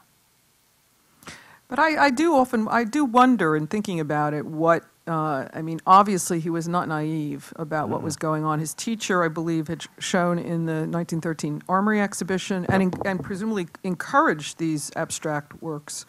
But I, I do often I do wonder in thinking about it what uh, I mean. Obviously, he was not naive about what was going on. His teacher, I believe, had shown in the 1913 Armory exhibition and and presumably encouraged these abstract works.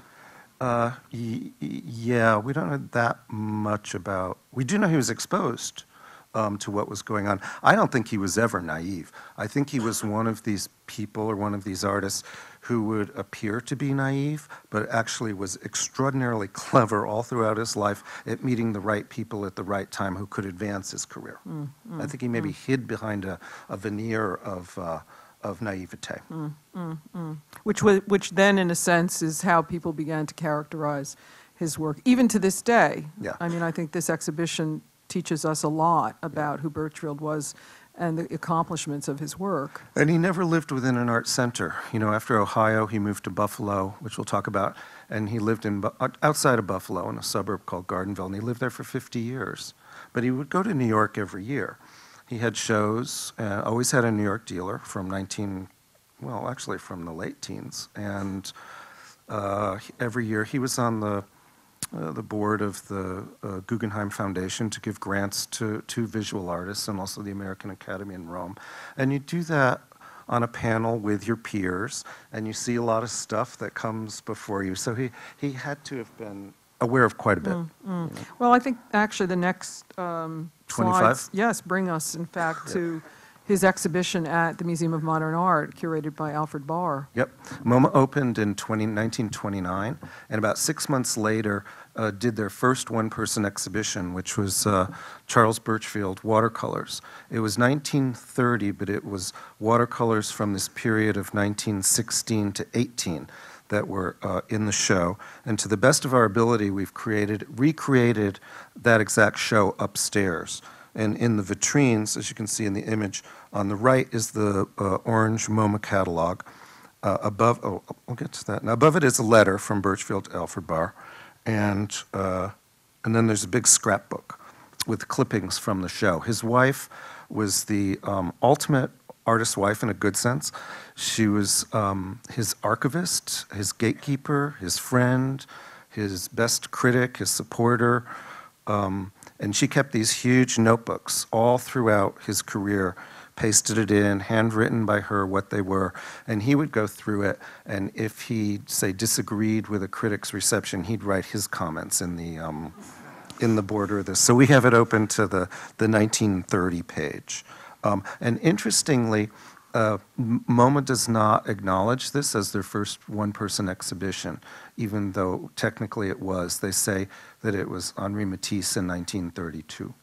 Uh, y- y- yeah, we don't know that much about. We do know he was exposed um, to what was going on. I don't think he was ever naive. I think he was one of these people or one of these artists who would appear to be naive, but actually was extraordinarily clever all throughout his life at meeting the right people at the right time who could advance his career. Mm, mm, I think he mm. maybe hid behind a, a veneer of, uh, of naivete. which was, which then, in a sense, is how people began to characterize his work, even to this day. Yeah. I mean, I think this exhibition teaches us a lot about who Burchfield was and the accomplishments of his work. And he never lived within an art center. You know, after Ohio, he moved to Buffalo, which we'll talk about, and he lived in outside of Buffalo in a suburb called Gardenville, and he lived there for 50 years. But he would go to New York every year. He had shows, uh, always had a New York dealer from 19, well, actually from the late teens, and uh, every year he was on the uh, the board of the uh, Guggenheim Foundation to give grants to, to visual artists and also the American Academy in Rome. And you do that on a panel with your peers, and you see a lot of stuff that comes before you. So he, he had to have been aware of quite a bit. Well, I think actually the next um, 25? slides, yes, bring us, in fact, to his exhibition at the Museum of Modern Art, curated by Alfred Barr. Yep. MoMA opened in 20, 1929, and about six months later uh, did their first one-person exhibition, which was uh, Charles Burchfield watercolors. It was 1930, but it was watercolors from this period of 1916 to 18 that were uh, in the show. And to the best of our ability, we've created, recreated that exact show upstairs. And in the vitrines, as you can see in the image, on the right is the uh, orange MoMA catalog. Uh, above, oh, we'll get to that. Now, above it is a letter from Burchfield to Alfred Barr, and uh, and then there's a big scrapbook with clippings from the show. His wife was the um, ultimate artist wife in a good sense. She was um, his archivist, his gatekeeper, his friend, his best critic, his supporter. Um, and she kept these huge notebooks all throughout his career, pasted it in, handwritten by her what they were. And he would go through it, and if he, say, disagreed with a critic's reception, he'd write his comments in the, um, in the border of this. So we have it open to the, the 1930 page. Um, and interestingly, uh, MoMA does not acknowledge this as their first one-person exhibition, even though technically it was. They say that it was Henri Matisse in 1932.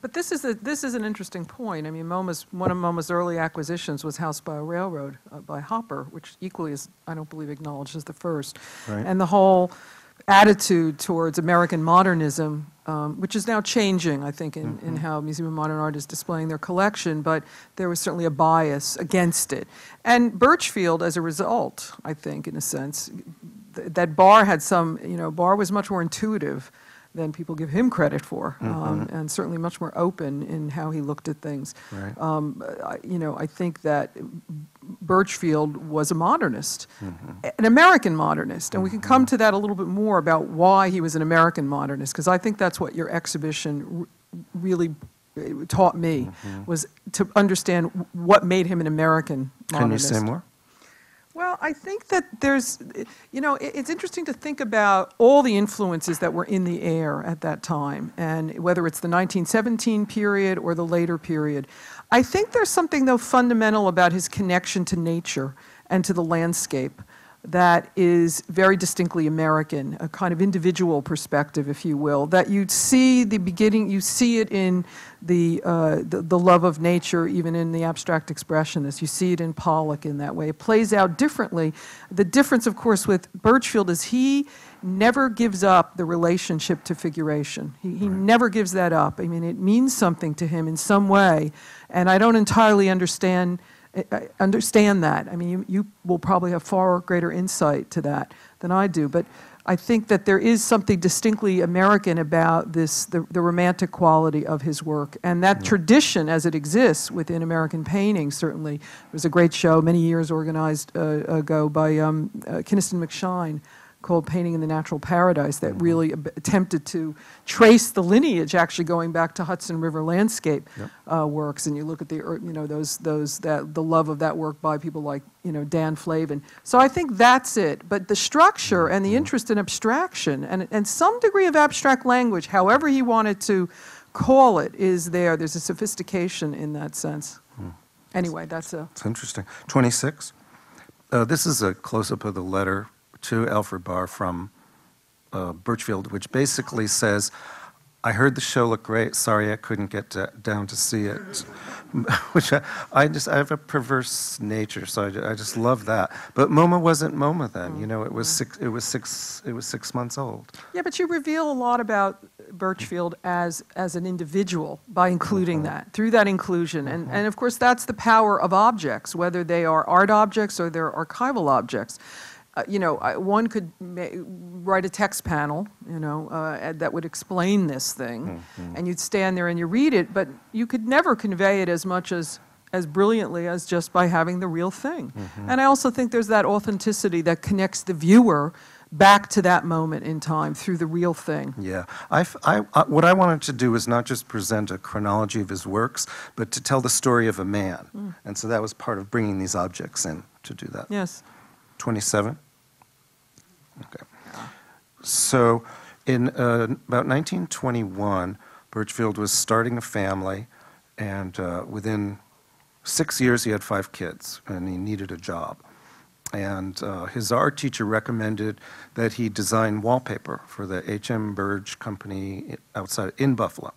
But this is, a, this is an interesting point. I mean, MoMA's, one of MoMA's early acquisitions was House by a Railroad uh, by Hopper, which equally is, I don't believe, acknowledged as the first. Right. And the whole attitude towards American modernism, um, which is now changing, I think, in, in how Museum of Modern Art is displaying their collection, but there was certainly a bias against it. And Burchfield, as a result, I think, in a sense, th- that Barr had some, you know, Barr was much more intuitive than people give him credit for, um, and certainly much more open in how he looked at things. Right. Um, I, you know, I think that Burchfield was a modernist, mm-hmm. an American modernist, and we can come mm-hmm. to that a little bit more about why he was an American modernist, because I think that's what your exhibition r- really uh, taught me, mm-hmm. was to understand what made him an American Can you modernist. say more? Well, I think that there's, you know, it- it's interesting to think about all the influences that were in the air at that time, and whether it's the 1917 period or the later period. I think there's something, though, fundamental about his connection to nature and to the landscape that is very distinctly American, a kind of individual perspective, if you will, that you see the beginning, you see it in the, uh, the, the love of nature, even in the abstract expressionists. You see it in Pollock in that way. It plays out differently. The difference, of course, with Burchfield is he never gives up the relationship to figuration. He, he never gives that up. I mean, it means something to him in some way, and I don't entirely understand I- I understand that. I mean, you, you will probably have far greater insight to that than I do, but I think that there is something distinctly American about this, the, the romantic quality of his work. And that tradition, as it exists within American painting, certainly. There was a great show many years organized uh, ago by um, uh, Kynaston McShine called Painting in the Natural Paradise that really ab- attempted to trace the lineage, actually going back to Hudson River landscape uh, works. And you look at the, you know, those, those, that, the love of that work by people like, you know, Dan Flavin. So I think that's it. But the structure and the interest in abstraction and, and some degree of abstract language, however he wanted to call it, is there. There's a sophistication in that sense. Anyway, that's a, It's interesting. 26. Uh, this is a close-up of the letter to Alfred Barr from uh, Burchfield, which basically says, I heard the show looked great. Sorry I couldn't get da- down to see it. which I, I just, I have a perverse nature, so I, I just love that. But MoMA wasn't MoMA then. You know, it was six, it was six, it was six months old. Yeah, but you reveal a lot about Burchfield as, as an individual by including mm-hmm. that, through that inclusion. And, mm-hmm. and of course, that's the power of objects, whether they are art objects or they're archival objects. Uh, you know, I- one could ma- write a text panel, you know, uh, that would explain this thing, and you'd stand there and you read it, but you could never convey it as much as, as brilliantly as just by having the real thing. And I also think there's that authenticity that connects the viewer back to that moment in time through the real thing. Yeah, I, I- I- what I wanted to do was not just present a chronology of his works, but to tell the story of a man. And so that was part of bringing these objects in to do that. Yes. 27? Okay. So in uh, about 1921, Burchfield was starting a family, and uh, within six years, he had five kids, and he needed a job. And uh, his art teacher recommended that he design wallpaper for the H.M. Birge Company outside in Buffalo.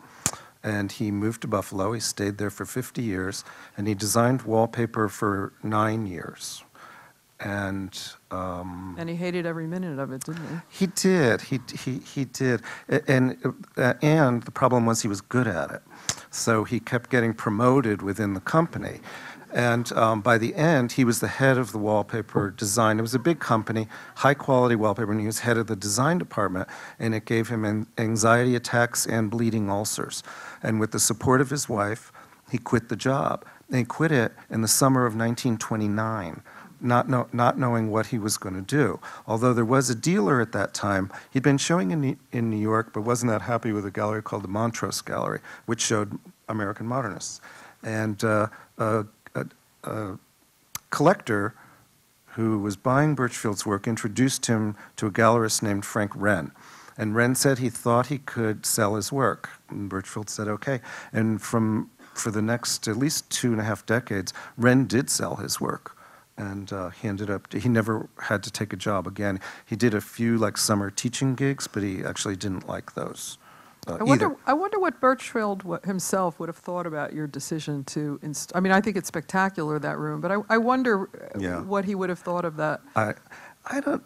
And he moved to Buffalo. He stayed there for 50 years, and he designed wallpaper for nine years. And um, And he hated every minute of it, didn't he? he did. He he he did. And uh, and the problem was he was good at it, so he kept getting promoted within the company. And um, by the end, he was the head of the wallpaper design. It was a big company, high-quality wallpaper, and he was head of the design department, and it gave him an- anxiety attacks and bleeding ulcers. And with the support of his wife, he quit the job. And he quit it in the summer of 1929, not, know, not knowing what he was going to do. Although there was a dealer at that time, he'd been showing in, in New York, but wasn't that happy with a gallery called the Montrose Gallery, which showed American modernists. And uh, a, a, a collector who was buying Burchfield's work introduced him to a gallerist named Frank Rehn. And Rehn said he thought he could sell his work. And Burchfield said, okay. And from, for the next at least two and a half decades, Rehn did sell his work. And uh, he ended up, he never had to take a job again. He did a few like summer teaching gigs, but he actually didn't like those uh, I wonder, either. I wonder what Burchfield himself would have thought about your decision to, inst- I mean, I think it's spectacular, that room, but I, I wonder uh, Yeah. what he would have thought of that, I, I don't,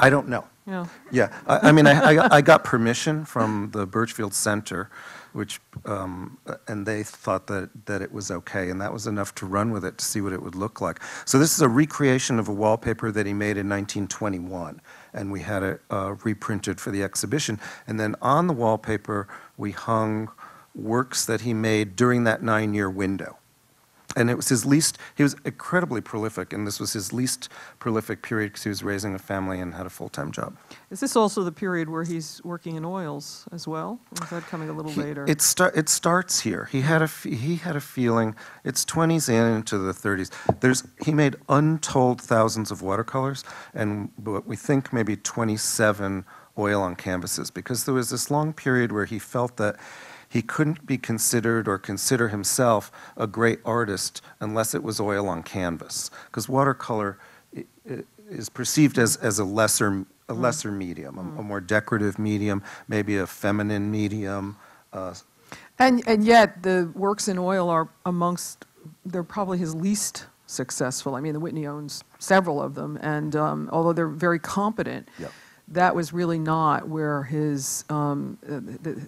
I don't know. know? Yeah, I, I mean, I, I, I got permission from the Burchfield Center, which, um, and they thought that, that it was okay, and that was enough to run with it to see what it would look like. So this is a recreation of a wallpaper that he made in 1921, and we had it uh, reprinted for the exhibition. And then on the wallpaper, we hung works that he made during that nine-year window. And it was his least, he was incredibly prolific, and this was his least prolific period because he was raising a family and had a full-time job. Is this also the period where he's working in oils as well? Or is that coming a little He- later? It start, it starts here. He had a, f- he had a feeling, it's 20s and into the 30s. There's, he made untold thousands of watercolors, and what we think maybe 27 oil on canvases, because there was this long period where he felt that he couldn't be considered or consider himself a great artist unless it was oil on canvas, because watercolor is perceived as, as a lesser, a lesser medium, a- a more decorative medium, maybe a feminine medium, uh, And, and yet, the works in oil are amongst, they're probably his least successful. I mean, the Whitney owns several of them, and um, although they're very competent, Yep. That was really not where his, um, uh,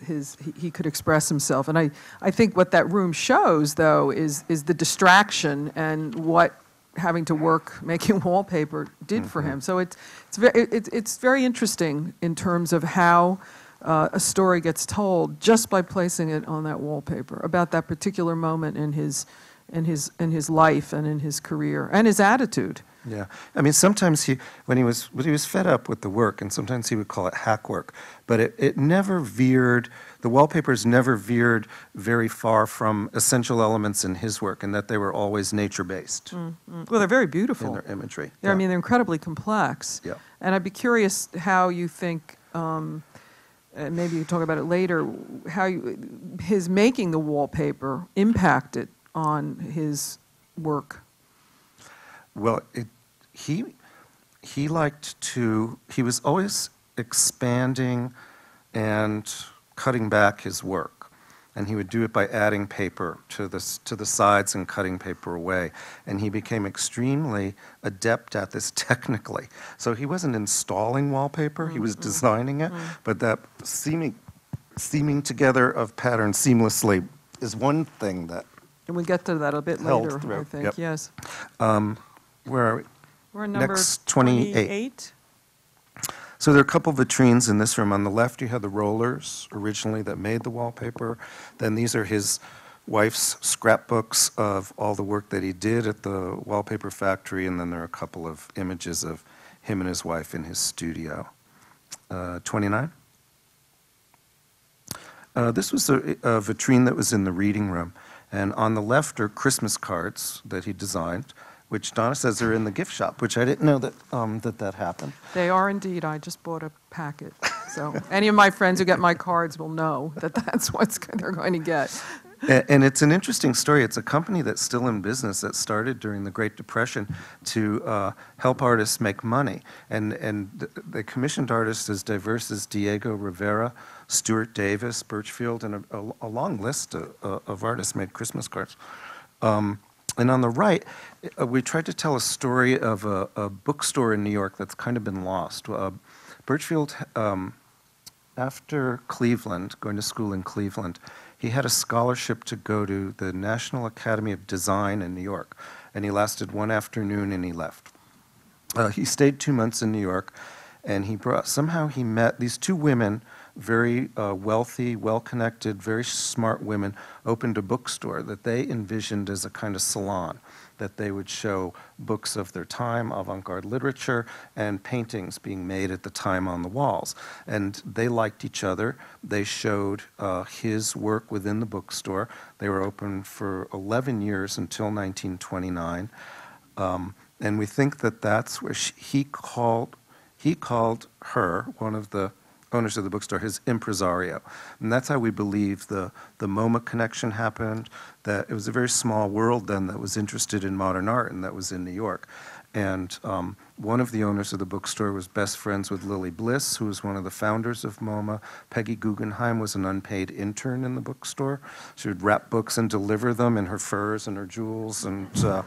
his, he- could express himself. And I, I think what that room shows, though, is, is the distraction and what having to work making wallpaper did for him. So it's, it's, ve- it, it's- it's very interesting in terms of how uh, a story gets told just by placing it on that wallpaper about that particular moment in his, in his, in his life and in his career and his attitude. Yeah, I mean, sometimes he, when he was, when he was fed up with the work, and sometimes he would call it hack work, but it, it never veered, the wallpapers never veered very far from essential elements in his work, and that they were always nature-based Mm, Well, they're very beautiful in their imagery. They're, I mean, they're incredibly complex. Yeah. And I'd be curious how you think, um, and maybe you can talk about it later, how you, his making the wallpaper impacted on his work. Well, it, he, he liked to, he was always expanding and cutting back his work. And he would do it by adding paper to the, to the sides and cutting paper away. And he became extremely adept at this technically. So he wasn't installing wallpaper, he was designing it, but that seaming, seaming together of patterns seamlessly is one thing that, And we get to that a bit later, I think, yep. yes. um, where are we? We're number Next, 28. 28. So there are a couple of vitrines in this room. On the left, you have the rollers originally that made the wallpaper. Then these are his wife's scrapbooks of all the work that he did at the wallpaper factory. And then there are a couple of images of him and his wife in his studio. Uh, 29. Uh, this was a, a vitrine that was in the reading room. And on the left are Christmas cards that he designed, which Donna says are in the gift shop, which I didn't know that um, that, that happened. They are indeed. I just bought a packet. So any of my friends who get my cards will know that that's what they're going to get. A- And it's an interesting story. It's a company that's still in business that started during the Great Depression to uh, help artists make money. And, and they commissioned artists as diverse as Diego Rivera, Stuart Davis, Burchfield, and a, a- a long list of, of artists made Christmas cards. Um, and on the right, uh, we tried to tell a story of a, a bookstore in New York that's kind of been lost. Uh, Burchfield um, after Cleveland, going to school in Cleveland, he had a scholarship to go to the National Academy of Design in New York, and he lasted one afternoon and he left. Uh, he stayed two months in New York, and he brought somehow he met these two women, very uh, wealthy, well-connected, very smart women, opened a bookstore that they envisioned as a kind of salon that they would show books of their time, avant-garde literature, and paintings being made at the time on the walls. And they liked each other. They showed uh, his work within the bookstore. They were open for 11 years until 1929. Um, and we think that that's where she, he called he called her one of the owners of the bookstore his impresario. And that's how we believe the the moma connection happened that it was a very small world then that was interested in modern art and that was in new york and um, one of the owners of the bookstore was best friends with Lillie Bliss, who was one of the founders of MoMA. Peggy Guggenheim was an unpaid intern in the bookstore. She would wrap books and deliver them in her furs and her jewels, and uh,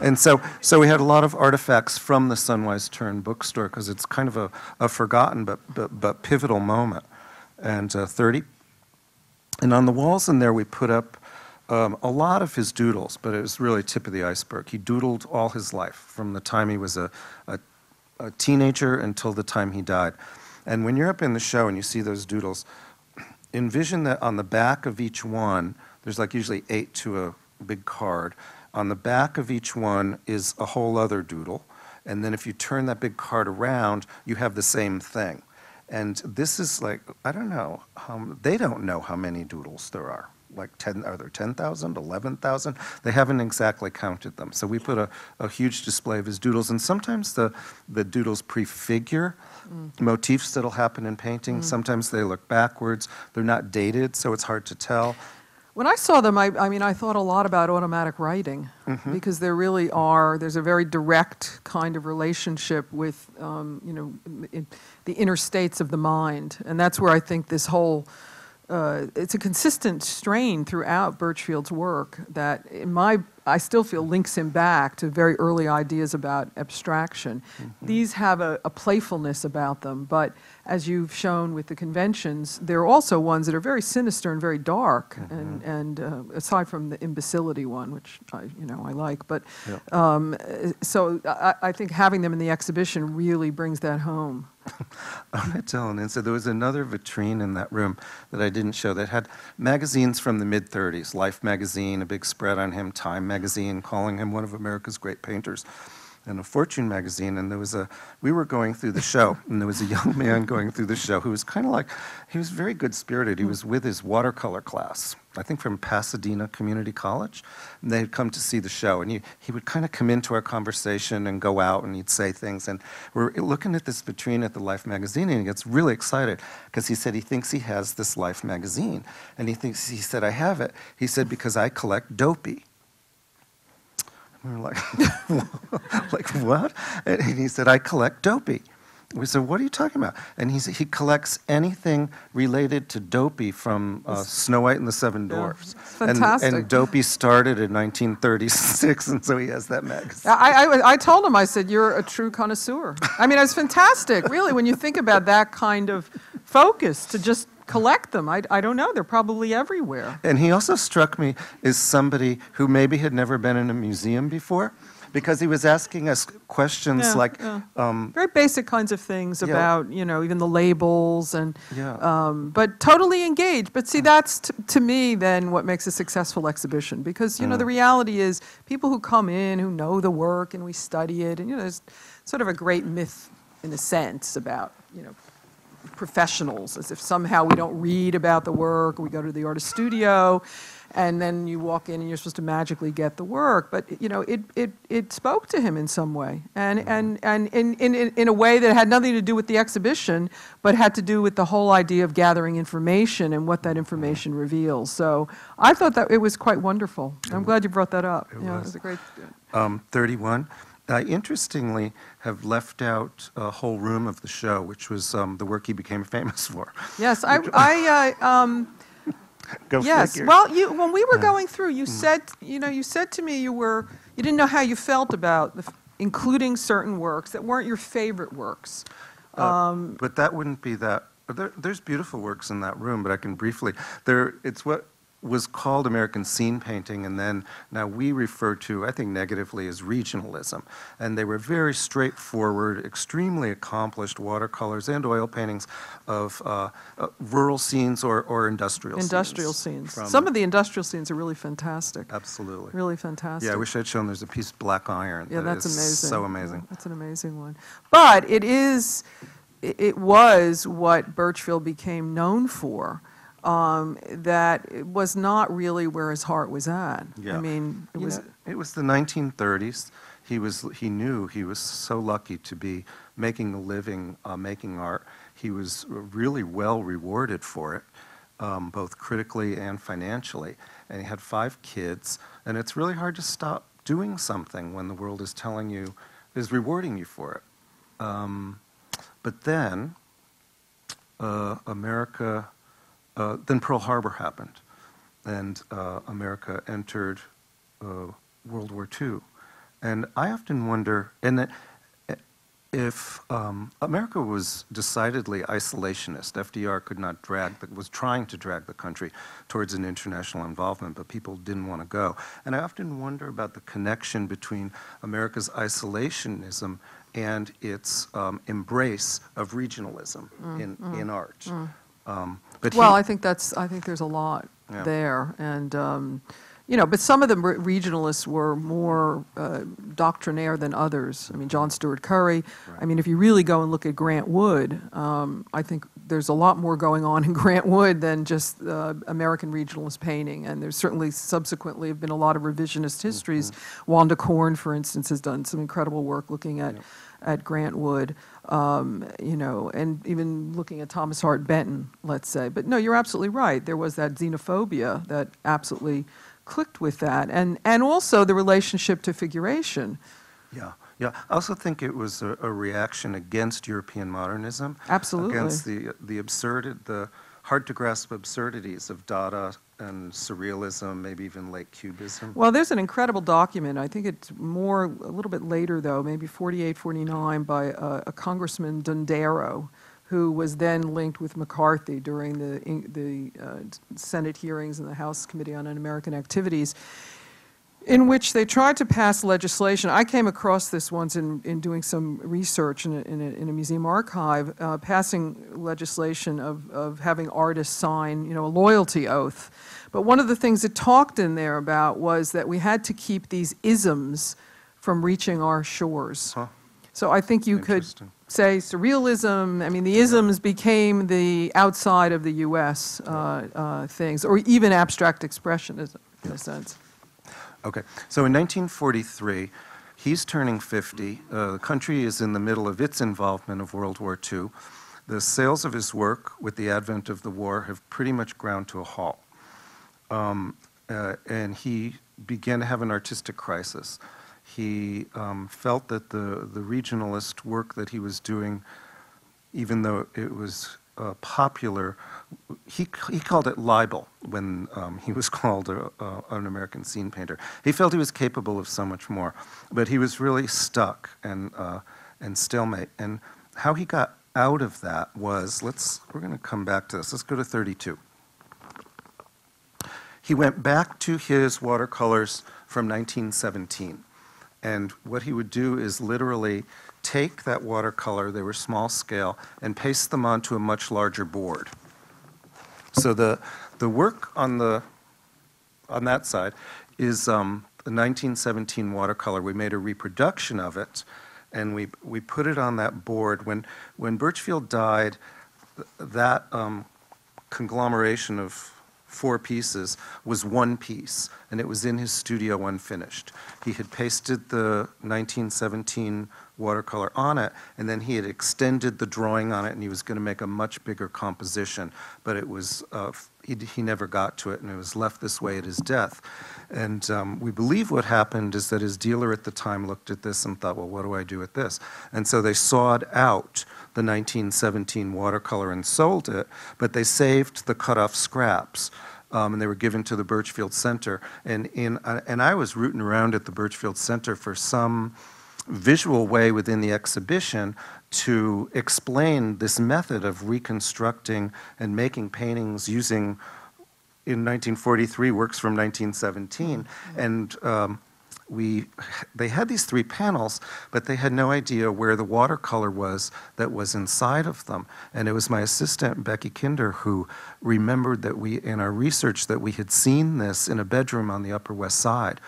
and so so we had a lot of artifacts from the Sunwise Turn bookstore because it's kind of a, a forgotten but, but but pivotal moment. And uh, 30. And on the walls in there, we put up um, a lot of his doodles, but it was really tip of the iceberg. He doodled all his life, from the time he was a, a, a teenager until the time he died. And when you're up in the show and you see those doodles, envision that on the back of each one, there's like usually eight to a big card. On the back of each one is a whole other doodle. And then if you turn that big card around, you have the same thing. And this is like, I don't know, um, they don't know how many doodles there are. Like 10, are there 10,000, 11,000? They haven't exactly counted them. So we put a, a huge display of his doodles. And sometimes the, the doodles prefigure mm. motifs that'll happen in painting. Mm. Sometimes they look backwards. They're not dated, so it's hard to tell. When I saw them, I, I mean, I thought a lot about automatic writing mm-hmm. because there really are, there's a very direct kind of relationship with, um, you know, in, the inner states of the mind. And that's where I think this whole, uh, it's a consistent strain throughout Burchfield's work that, in my, I still feel links him back to very early ideas about abstraction. These have a, a playfulness about them, but as you've shown with the conventions, there are also ones that are very sinister and very dark, and, and uh, aside from the imbecility one, which I, you know, I like, but Yeah. um, uh, so I, I think having them in the exhibition really brings that home. I'm not telling. And so there was another vitrine in that room that I didn't show that had magazines from the mid 30s Life magazine, a big spread on him, Time magazine, calling him one of America's great painters, and a Fortune magazine. And there was a, we were going through the show, and there was a young man going through the show who was kind of like, he was very good spirited. He hmm. was with his watercolor class, I think from Pasadena Community College. And they had come to see the show. And he, he would kind of come into our conversation and go out and he'd say things. And we're looking at this vitrine at the Life magazine, and he gets really excited because he said he thinks he has this Life magazine. And he thinks, he said, I have it. He said, because I collect dopey. And we were like, like what? And he said, I collect dopey. We said, what are you talking about? And he said, he collects anything related to Dopey from uh, Snow White and the Seven Yeah, Dwarfs. And- fantastic. And Dopey started in 1936, and so he has that magazine. I, I, I told him, I said, you're a true connoisseur. I mean, it's fantastic, really, when you think about that kind of focus to just collect them. I, I don't know, they're probably everywhere. And he also struck me as somebody who maybe had never been in a museum before, because he was asking us questions Yeah, like, yeah. um, Very basic kinds of things Yeah. about, you know, even the labels and, Yeah. um, but totally engaged. But see, that's t- to me then what makes a successful exhibition because, you know, the reality is people who come in who know the work and we study it, and, you know, there's sort of a great myth in a sense about, you know, professionals, as if somehow we don't read about the work, we go to the artist studio, and then you walk in and you're supposed to magically get the work. But, you know, it, it, it spoke to him in some way, and, and, and in, in, in a way that had nothing to do with the exhibition, but had to do with the whole idea of gathering information and what that information reveals. So I thought that it was quite wonderful. I'm glad you brought that up. It Yeah, it was. was a great, um, 31. I interestingly have left out a whole room of the show, which was um, the work he became famous for. yes, I, I, uh, um, Go Yes. figure. Well, you, when we were going through, you said, you know, you said to me you were, you didn't know how you felt about the, including certain works that weren't your favorite works. Uh, but that wouldn't be that there, there's beautiful works in that room, but I can briefly, there, it's what was called American scene painting, and then now we refer to, I think negatively, as regionalism. And they were very straightforward, extremely accomplished watercolors and oil paintings of uh, uh, rural scenes or, or industrial scenes. Industrial scenes. from- Some of the industrial scenes are really fantastic, Absolutely. really fantastic. Yeah, I wish I'd shown, there's a piece, Black Iron. Yeah, that that's amazing. So amazing. That's an amazing one. But it is, it it was what Burchfield became known for, um, that was not really where his heart was at. Yeah. I mean, it You was, know, It was the 1930s. He was, he knew he was so lucky to be making a living, uh, making art. He was really well rewarded for it, um, both critically and financially. And he had five kids, and it's really hard to stop doing something when the world is telling you, is rewarding you for it. Um, but then, uh, America, uh, then Pearl Harbor happened, and uh, America entered uh, World War II. And I often wonder, and that- if um, America was decidedly isolationist, FDR could not drag, the, was trying to drag the country towards an international involvement, but people didn't want to go. And I often wonder about the connection between America's isolationism and its um, embrace of regionalism in, in art. Um, but well, he, I think that's, I think there's a lot Yeah. there. And, um, you know, but some of the re- regionalists were more uh, doctrinaire than others. I mean, John Steuart Curry. I mean, if you really go and look at Grant Wood, um, I think there's a lot more going on in Grant Wood than just uh, American regionalist painting. And there's certainly subsequently have been a lot of revisionist histories. Wanda Corn, for instance, has done some incredible work looking at, at Grant Wood, um, you know, and even looking at Thomas Hart Benton, let's say. But no, you're absolutely right. There was that xenophobia that absolutely clicked with that. And, and also the relationship to figuration. Yeah, yeah. I also think it was a, a reaction against European modernism. Absolutely. Against the, the absurd, the hard to grasp absurdities of Dada and surrealism, maybe even late Cubism. Well, there's an incredible document. I think it's more, a little bit later, though, maybe 48, 49, by uh, a Congressman Dondero, who was then linked with McCarthy during the, the uh, Senate hearings and the House Committee on Un-American Activities, in which they tried to pass legislation. I came across this once in, in doing some research in a, in a, in a museum archive, uh, passing legislation of, of having artists sign, you know, a loyalty oath. But one of the things it talked in there about was that we had to keep these isms from reaching our shores. Huh. So I think you could say surrealism, I mean, the isms became the outside of the US uh, uh, things, or even abstract expressionism, in a sense. Okay, so in 1943, he's turning 50. Uh, the country is in the middle of its involvement of World War II. The sales of his work with the advent of the war have pretty much ground to a halt. Um, uh, and he began to have an artistic crisis. He um, felt that the, the regionalist work that he was doing, even though it was uh, popular, he, he called it libel when um, he was called a, a, an American scene painter. He felt he was capable of so much more, but he was really stuck and, uh, and stalemate. And how he got out of that was, let's, we're going to come back to this. Let's go to 32. He went back to his watercolors from 1917. And what he would do is literally take that watercolor, they were small scale, and paste them onto a much larger board. So the, the work on, the, on that side is um, the 1917 watercolor. We made a reproduction of it, and we, we put it on that board. When, when Burchfield died, th- that um, conglomeration of four pieces was one piece, and it was in his studio unfinished. He had pasted the 1917 watercolor on it, and then he had extended the drawing on it, and he was going to make a much bigger composition, but it was uh, he, he never got to it, and it was left this way at his death. And um, we believe what happened is that his dealer at the time looked at this and thought, well, what do I do with this? And so they sawed out the 1917 watercolor and sold it, but they saved the cut-off scraps. Um, and they were given to the Burchfield Center. And, in, uh, and I was rooting around at the Burchfield Center for some visual way within the exhibition to explain this method of reconstructing and making paintings using, in 1943, works from 1917. And um, we, they had these three panels, but they had no idea where the watercolor was that was inside of them. And it was my assistant, Becky Kinder, who remembered that we, in our research, that we had seen this in a bedroom on the Upper West Side.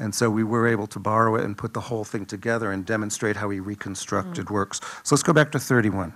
And so we were able to borrow it and put the whole thing together and demonstrate how he reconstructed works. So let's go back to 31.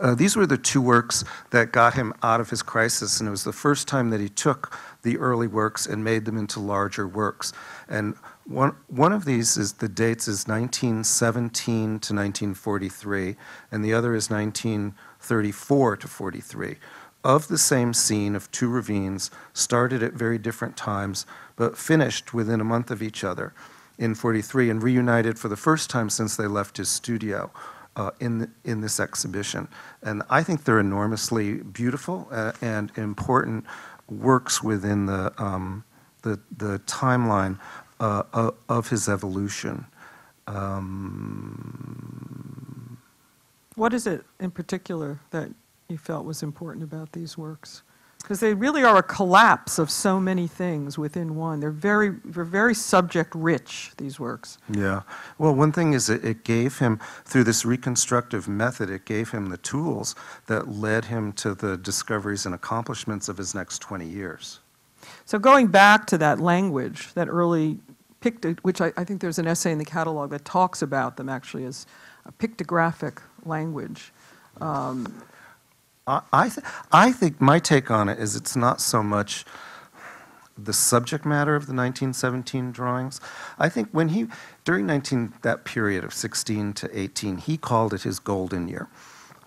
Uh, these were the two works that got him out of his crisis, and it was the first time that he took the early works and made them into larger works. And one, one of these is the dates is 1917 to 1943, and the other is 1934 to 43. Of the same scene of two ravines, started at very different times, but finished within a month of each other in 43 and reunited for the first time since they left his studio uh, in, in this exhibition. And I think they're enormously beautiful uh, and important works within the, um, the, the timeline uh, of, of his evolution. Um, What is it in particular that you felt was important about these works? Because they really are a collapse of so many things within one. They're very, they're very subject-rich, these works. Yeah. Well, one thing is it, it gave him, through this reconstructive method, it gave him the tools that led him to the discoveries and accomplishments of his next 20 years. So going back to that language, that early picto, which I, I think there's an essay in the catalog that talks about them actually as a pictographic language. Um, I, I, th- I think my take on it is it's not so much the subject matter of the 1917 drawings. I think when he, during 19, that period of 16 to 18, he called it his golden year.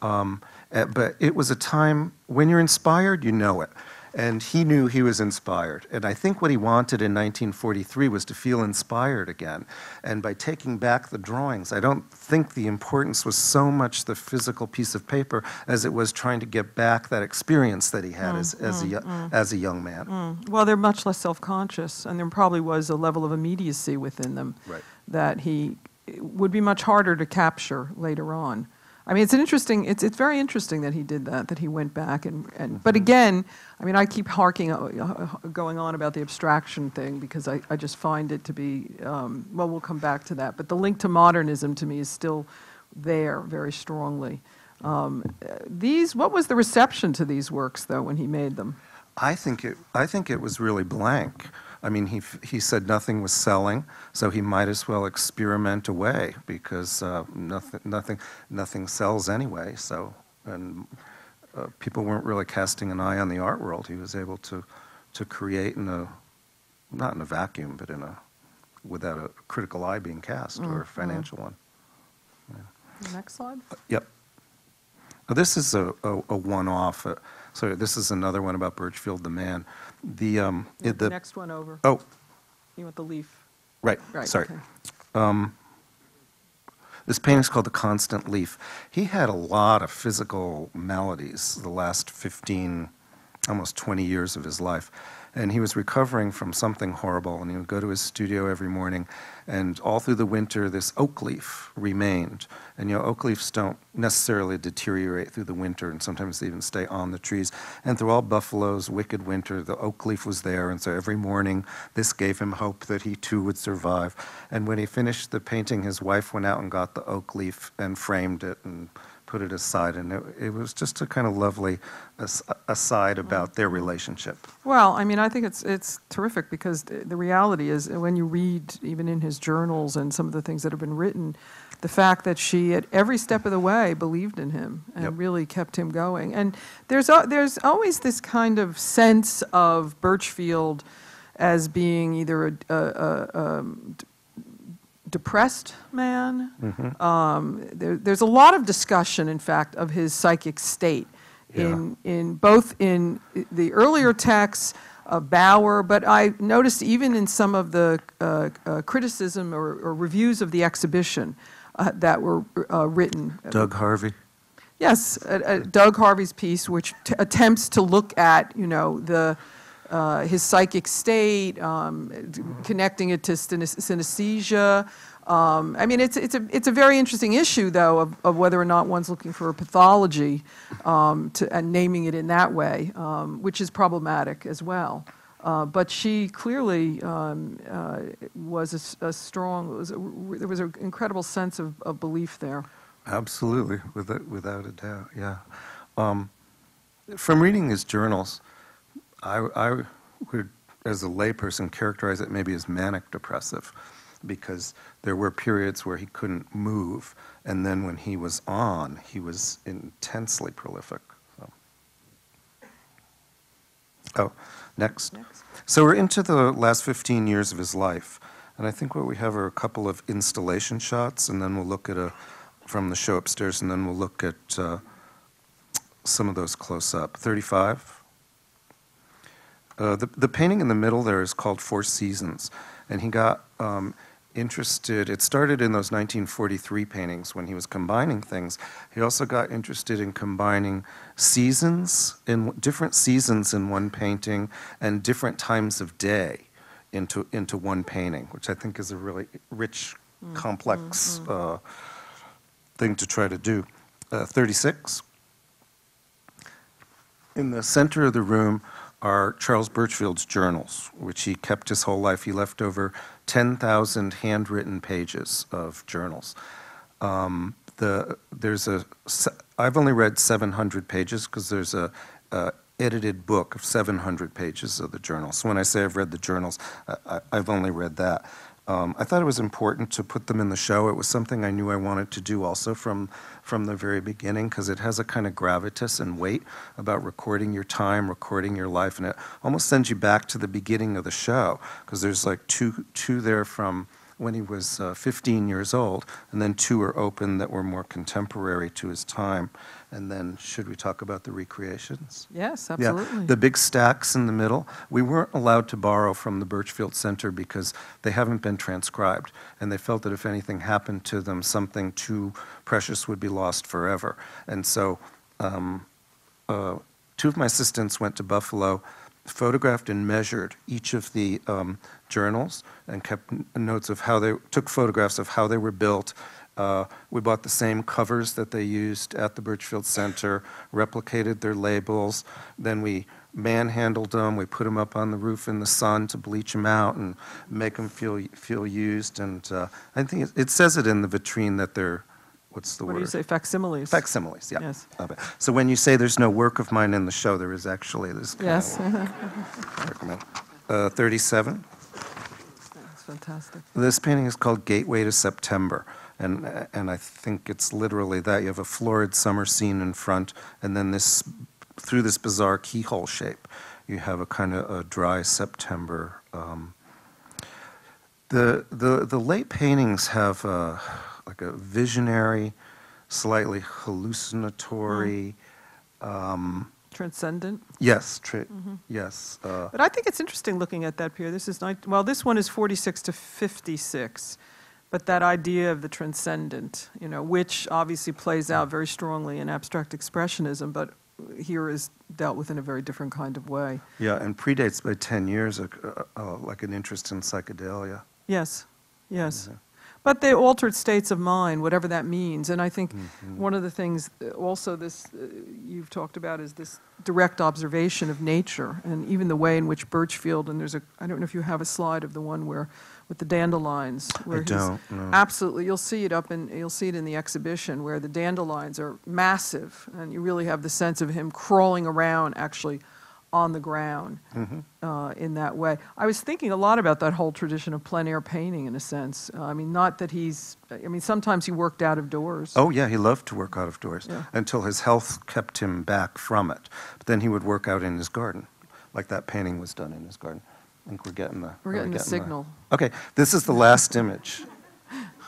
Um, eh, but it was a time when you're inspired, you know it. And he knew he was inspired. And I think what he wanted in 1943 was to feel inspired again. And by taking back the drawings, I don't think the importance was so much the physical piece of paper as it was trying to get back that experience that he had mm, as, as, a, mm, yo- mm. as a young man. Well, they're much less self-conscious, and there probably was a level of immediacy within them Right. that he would be much harder to capture later on. I mean, it's an interesting. It's it's very interesting that he did that. That he went back and and. But again, I mean, I keep harking, uh, uh, going on about the abstraction thing because I I just find it to be. Um, well, we'll come back to that. But the link to modernism to me is still there very strongly. Um, uh, these. What was the reception to these works though when he made them? I think it, I think it was really blank. I mean, he, he said nothing was selling, so he might as well experiment away because uh, nothing, nothing, nothing sells anyway. So, and uh, people weren't really casting an eye on the art world. He was able to, to create in a, not in a vacuum, but in a, without a critical eye being cast or a financial one. Next slide. Yep. Now, This is a, a, a one-off. Uh, so this is another one about Burchfield the man. The um, it, the Next one over. oh You want the leaf? right, Right. sorry. okay. This painting's called The Constant Leaf. He had a lot of physical maladies the last 15, almost 20 years of his life. And he was recovering from something horrible, and he would go to his studio every morning, and all through the winter, this oak leaf remained. And you know, oak leaves don't necessarily deteriorate through the winter, and sometimes they even stay on the trees. And through all Buffalo's wicked winter, the oak leaf was there, and so every morning, this gave him hope that he too would survive. And when he finished the painting, his wife went out and got the oak leaf and framed it and put it aside. And it, it was just a kind of lovely as- aside about their relationship. Well, I mean, I think it's it's terrific because the the reality is uh, when you read even in his journals and some of the things that have been written, the fact that she at every step of the way believed in him and Yep. really kept him going. And there's there's always this kind of sense of Burchfield as being either a, a, a, um, depressed man. Um, there, there's a lot of discussion, in fact, of his psychic state in, in both in the earlier texts of Baur, but I noticed even in some of the uh, uh, criticism or, or reviews of the exhibition uh, that were uh, written. Doug Harvey? Yes, uh, uh, Doug Harvey's piece, which t- attempts to look at, you know, the, uh, his psychic state, um, connecting it to synesthesia, Um, I mean, it's, it's, a, it's a very interesting issue, though, of, of whether or not one's looking for a pathology um, to, and naming it in that way, um, which is problematic as well. Uh, but she clearly um, uh, was a strong, was a, there was an incredible sense of, of belief there. Absolutely, without, without a doubt, yeah. Um, from reading his journals, I, I would, as a layperson, characterize it maybe as manic depressive, because there were periods where he couldn't move, and then when he was on, he was intensely prolific. So. Oh, next. Next. So we're into the last 15 years of his life, and I think what we have are a couple of installation shots, and then we'll look at a from the show upstairs, and then we'll look at uh, some of those close up. 35. Uh, the, the painting in the middle there is called Four Seasons, and he got um, interested. It started in those 1943 paintings when he was combining things. He also got interested in combining seasons in different seasons in one painting and different times of day into into one painting, which I think is a really rich, complex uh, thing to try to do. Uh, 36. In the center of the room are Charles Burchfield's journals, which he kept his whole life. He left over 10,000 handwritten pages of journals. Um, the, there's a, I've only read 700 pages because there's a, a edited book of 700 pages of the journals. So when I say I've read the journals, I, I've only read that. Um, I thought it was important to put them in the show. It was something I knew I wanted to do also from from the very beginning because it has a kind of gravitas and weight about recording your time, recording your life, and it almost sends you back to the beginning of the show because there's like two two there from when he was uh, 15 years old, and then two are open that were more contemporary to his time. And then, should we talk about the recreations? Yes, absolutely. Yeah, the big stacks in the middle, we weren't allowed to borrow from the Burchfield Center because they haven't been transcribed. And they felt that if anything happened to them, something too precious would be lost forever. And so um, uh, two of my assistants went to Buffalo, photographed and measured each of the um, journals and kept notes of how they, took photographs of how they were built. Uh, We bought the same covers that they used at the Burchfield Center, replicated their labels, then we manhandled them, we put them up on the roof in the sun to bleach them out and make them feel, feel used, and uh, I think it- it says it in the vitrine that they're, what's the What word? do you say, facsimiles? Facsimiles, yeah. Yes. So when you say there's no work of mine in the show, there is actually this Yes, of. Uh, 37. Fantastic. This painting is called Gateway to September, and, and I think it's literally that. You have a florid summer scene in front, and then this, through this bizarre keyhole shape, you have a kind of a dry September. um, The, the, the late paintings have a, like a visionary, slightly hallucinatory, um, Transcendent. yes, tra- Mm-hmm. yes. uh, But I think it's interesting looking at that, period. This is, nine- well, this one is 46 to 56, but that idea of the transcendent, you know, which obviously plays out very strongly in abstract expressionism, but here is dealt with in a very different kind of way. Yeah, and predates by 10 years, uh, uh, like an interest in psychedelia. Yes, yes. But the altered states of mind, whatever that means, and I think Mm-hmm. one of the things uh, also this uh, you've talked about is this direct observation of nature, and even the way in which Burchfield and there's a I don't know if you have a slide of the one where with the dandelions where he's don't, no. absolutely you'll see it up in you'll see it in the exhibition where the dandelions are massive, and you really have the sense of him crawling around actually on the ground Mm-hmm. uh, in that way. I was thinking a lot about that whole tradition of plein air painting in a sense. Uh, I mean, not that he's, I mean, sometimes he worked out of doors. Oh, yeah, he loved to work out of doors Yeah. until his health kept him back from it. But then he would work out in his garden, like that painting was done in his garden. I think we're getting the. We're are we getting the signal. Okay, this is the last image.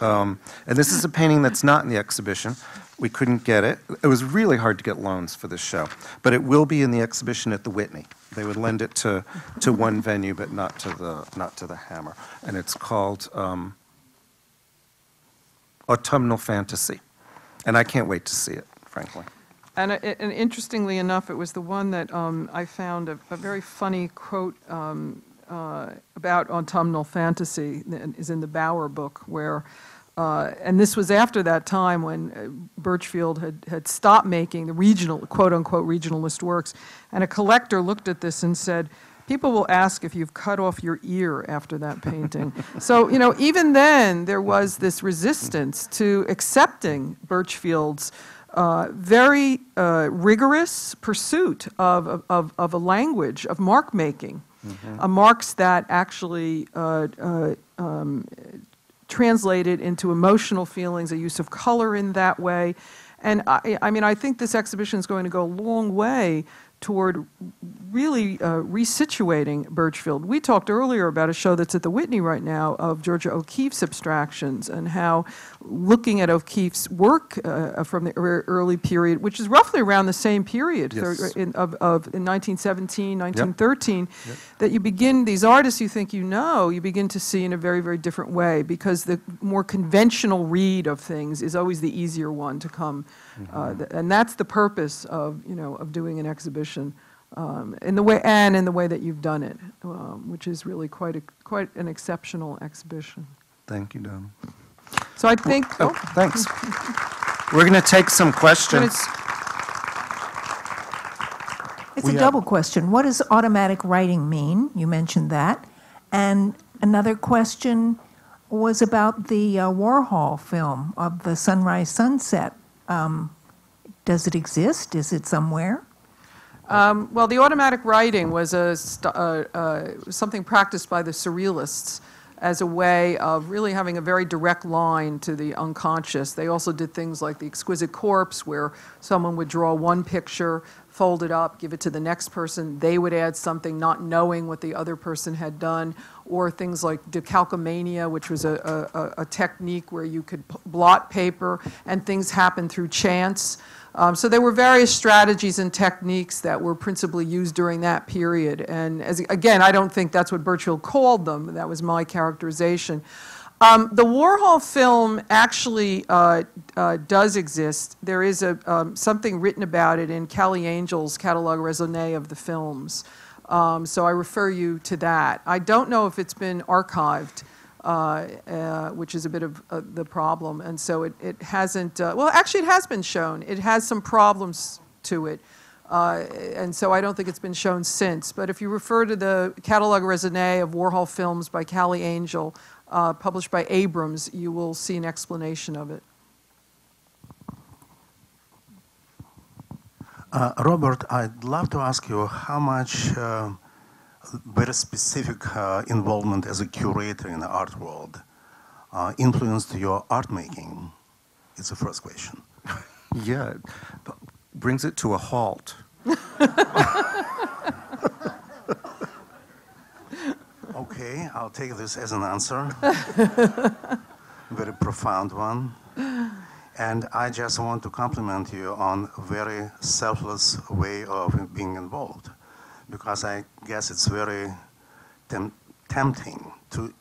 Um, And this is a painting that's not in the exhibition. We couldn't get it. It was really hard to get loans for this show, but it will be in the exhibition at the Whitney. They would lend it to, to one venue, but not to the, not to the Hammer. And it's called um, Autumnal Fantasy. And I can't wait to see it, frankly. And, uh, and interestingly enough, it was the one that um, I found a, a very funny quote um, uh, about autumnal fantasy is in the Baur book, where, uh, and this was after that time when uh, Burchfield had, had stopped making the regional, quote-unquote, regionalist works, and a collector looked at this and said, people will ask if you've cut off your ear after that painting. so, you know, even then, there was this resistance to accepting Burchfield's uh, very uh, rigorous pursuit of, of, of a language, of mark making, uh, marks that actually uh, uh, um, translated into emotional feelings, a use of color in that way. And I, I mean, I think this exhibition is going to go a long way toward really uh, resituating Burchfield. We talked earlier about a show that's at the Whitney right now of Georgia O'Keeffe's abstractions and how looking at O'Keeffe's work uh, from the early period, which is roughly around the same period Yes. in, of, of in 1917, 1913, that you begin, these artists you think you know, you begin to see in a very, very different way because the more conventional read of things is always the easier one to come. Uh, th- and that's the purpose of, you know, of doing an exhibition um, in the way, and in the way that you've done it, um, which is really quite, a, quite an exceptional exhibition. Thank you, Donna. So I think, Oh, oh, thanks. We're going to take some questions. it's, It's We a have- double question. What does automatic writing mean? You mentioned that. And another question was about the uh, Warhol film of the Sunrise Sunset. Um, does it exist? Is it somewhere? Um, well, the automatic writing was a uh, uh, something practiced by the surrealists as a way of really having a very direct line to the unconscious. They also did things like the exquisite corpse, where someone would draw one picture, fold it up, give it to the next person. They would add something, not knowing what the other person had done, or things like decalcomania, which was a, a, a- technique where you could blot paper and things happen through chance. Um, so there were various strategies and techniques that were principally used during that period. And as, again, I don't think that's what Burchfield called them. That was my characterization. Um, the Warhol film actually uh, uh, does exist. There is a, um, something written about it in Callie Angell's catalog raisonné of the films. Um, so I refer you to that. I don't know if it's been archived uh, uh, which is a bit of uh, the problem. And so it, it hasn't, uh, well, actually, it has been shown. It has some problems to it. Uh, and so I don't think it's been shown since. But if you refer to the Catalog raisonné of Warhol films by Callie Angell, uh, published by Abrams, you will see an explanation of it. Robert, I'd love to ask you how much uh, very specific uh, involvement as a curator in the art world uh, influenced your art making? It's the first question. Yeah, it brings it to a halt. Okay, I'll take this as an answer. very profound one. And I just want to compliment you on a very selfless way of being involved. Because I guess it's very tem- tempting to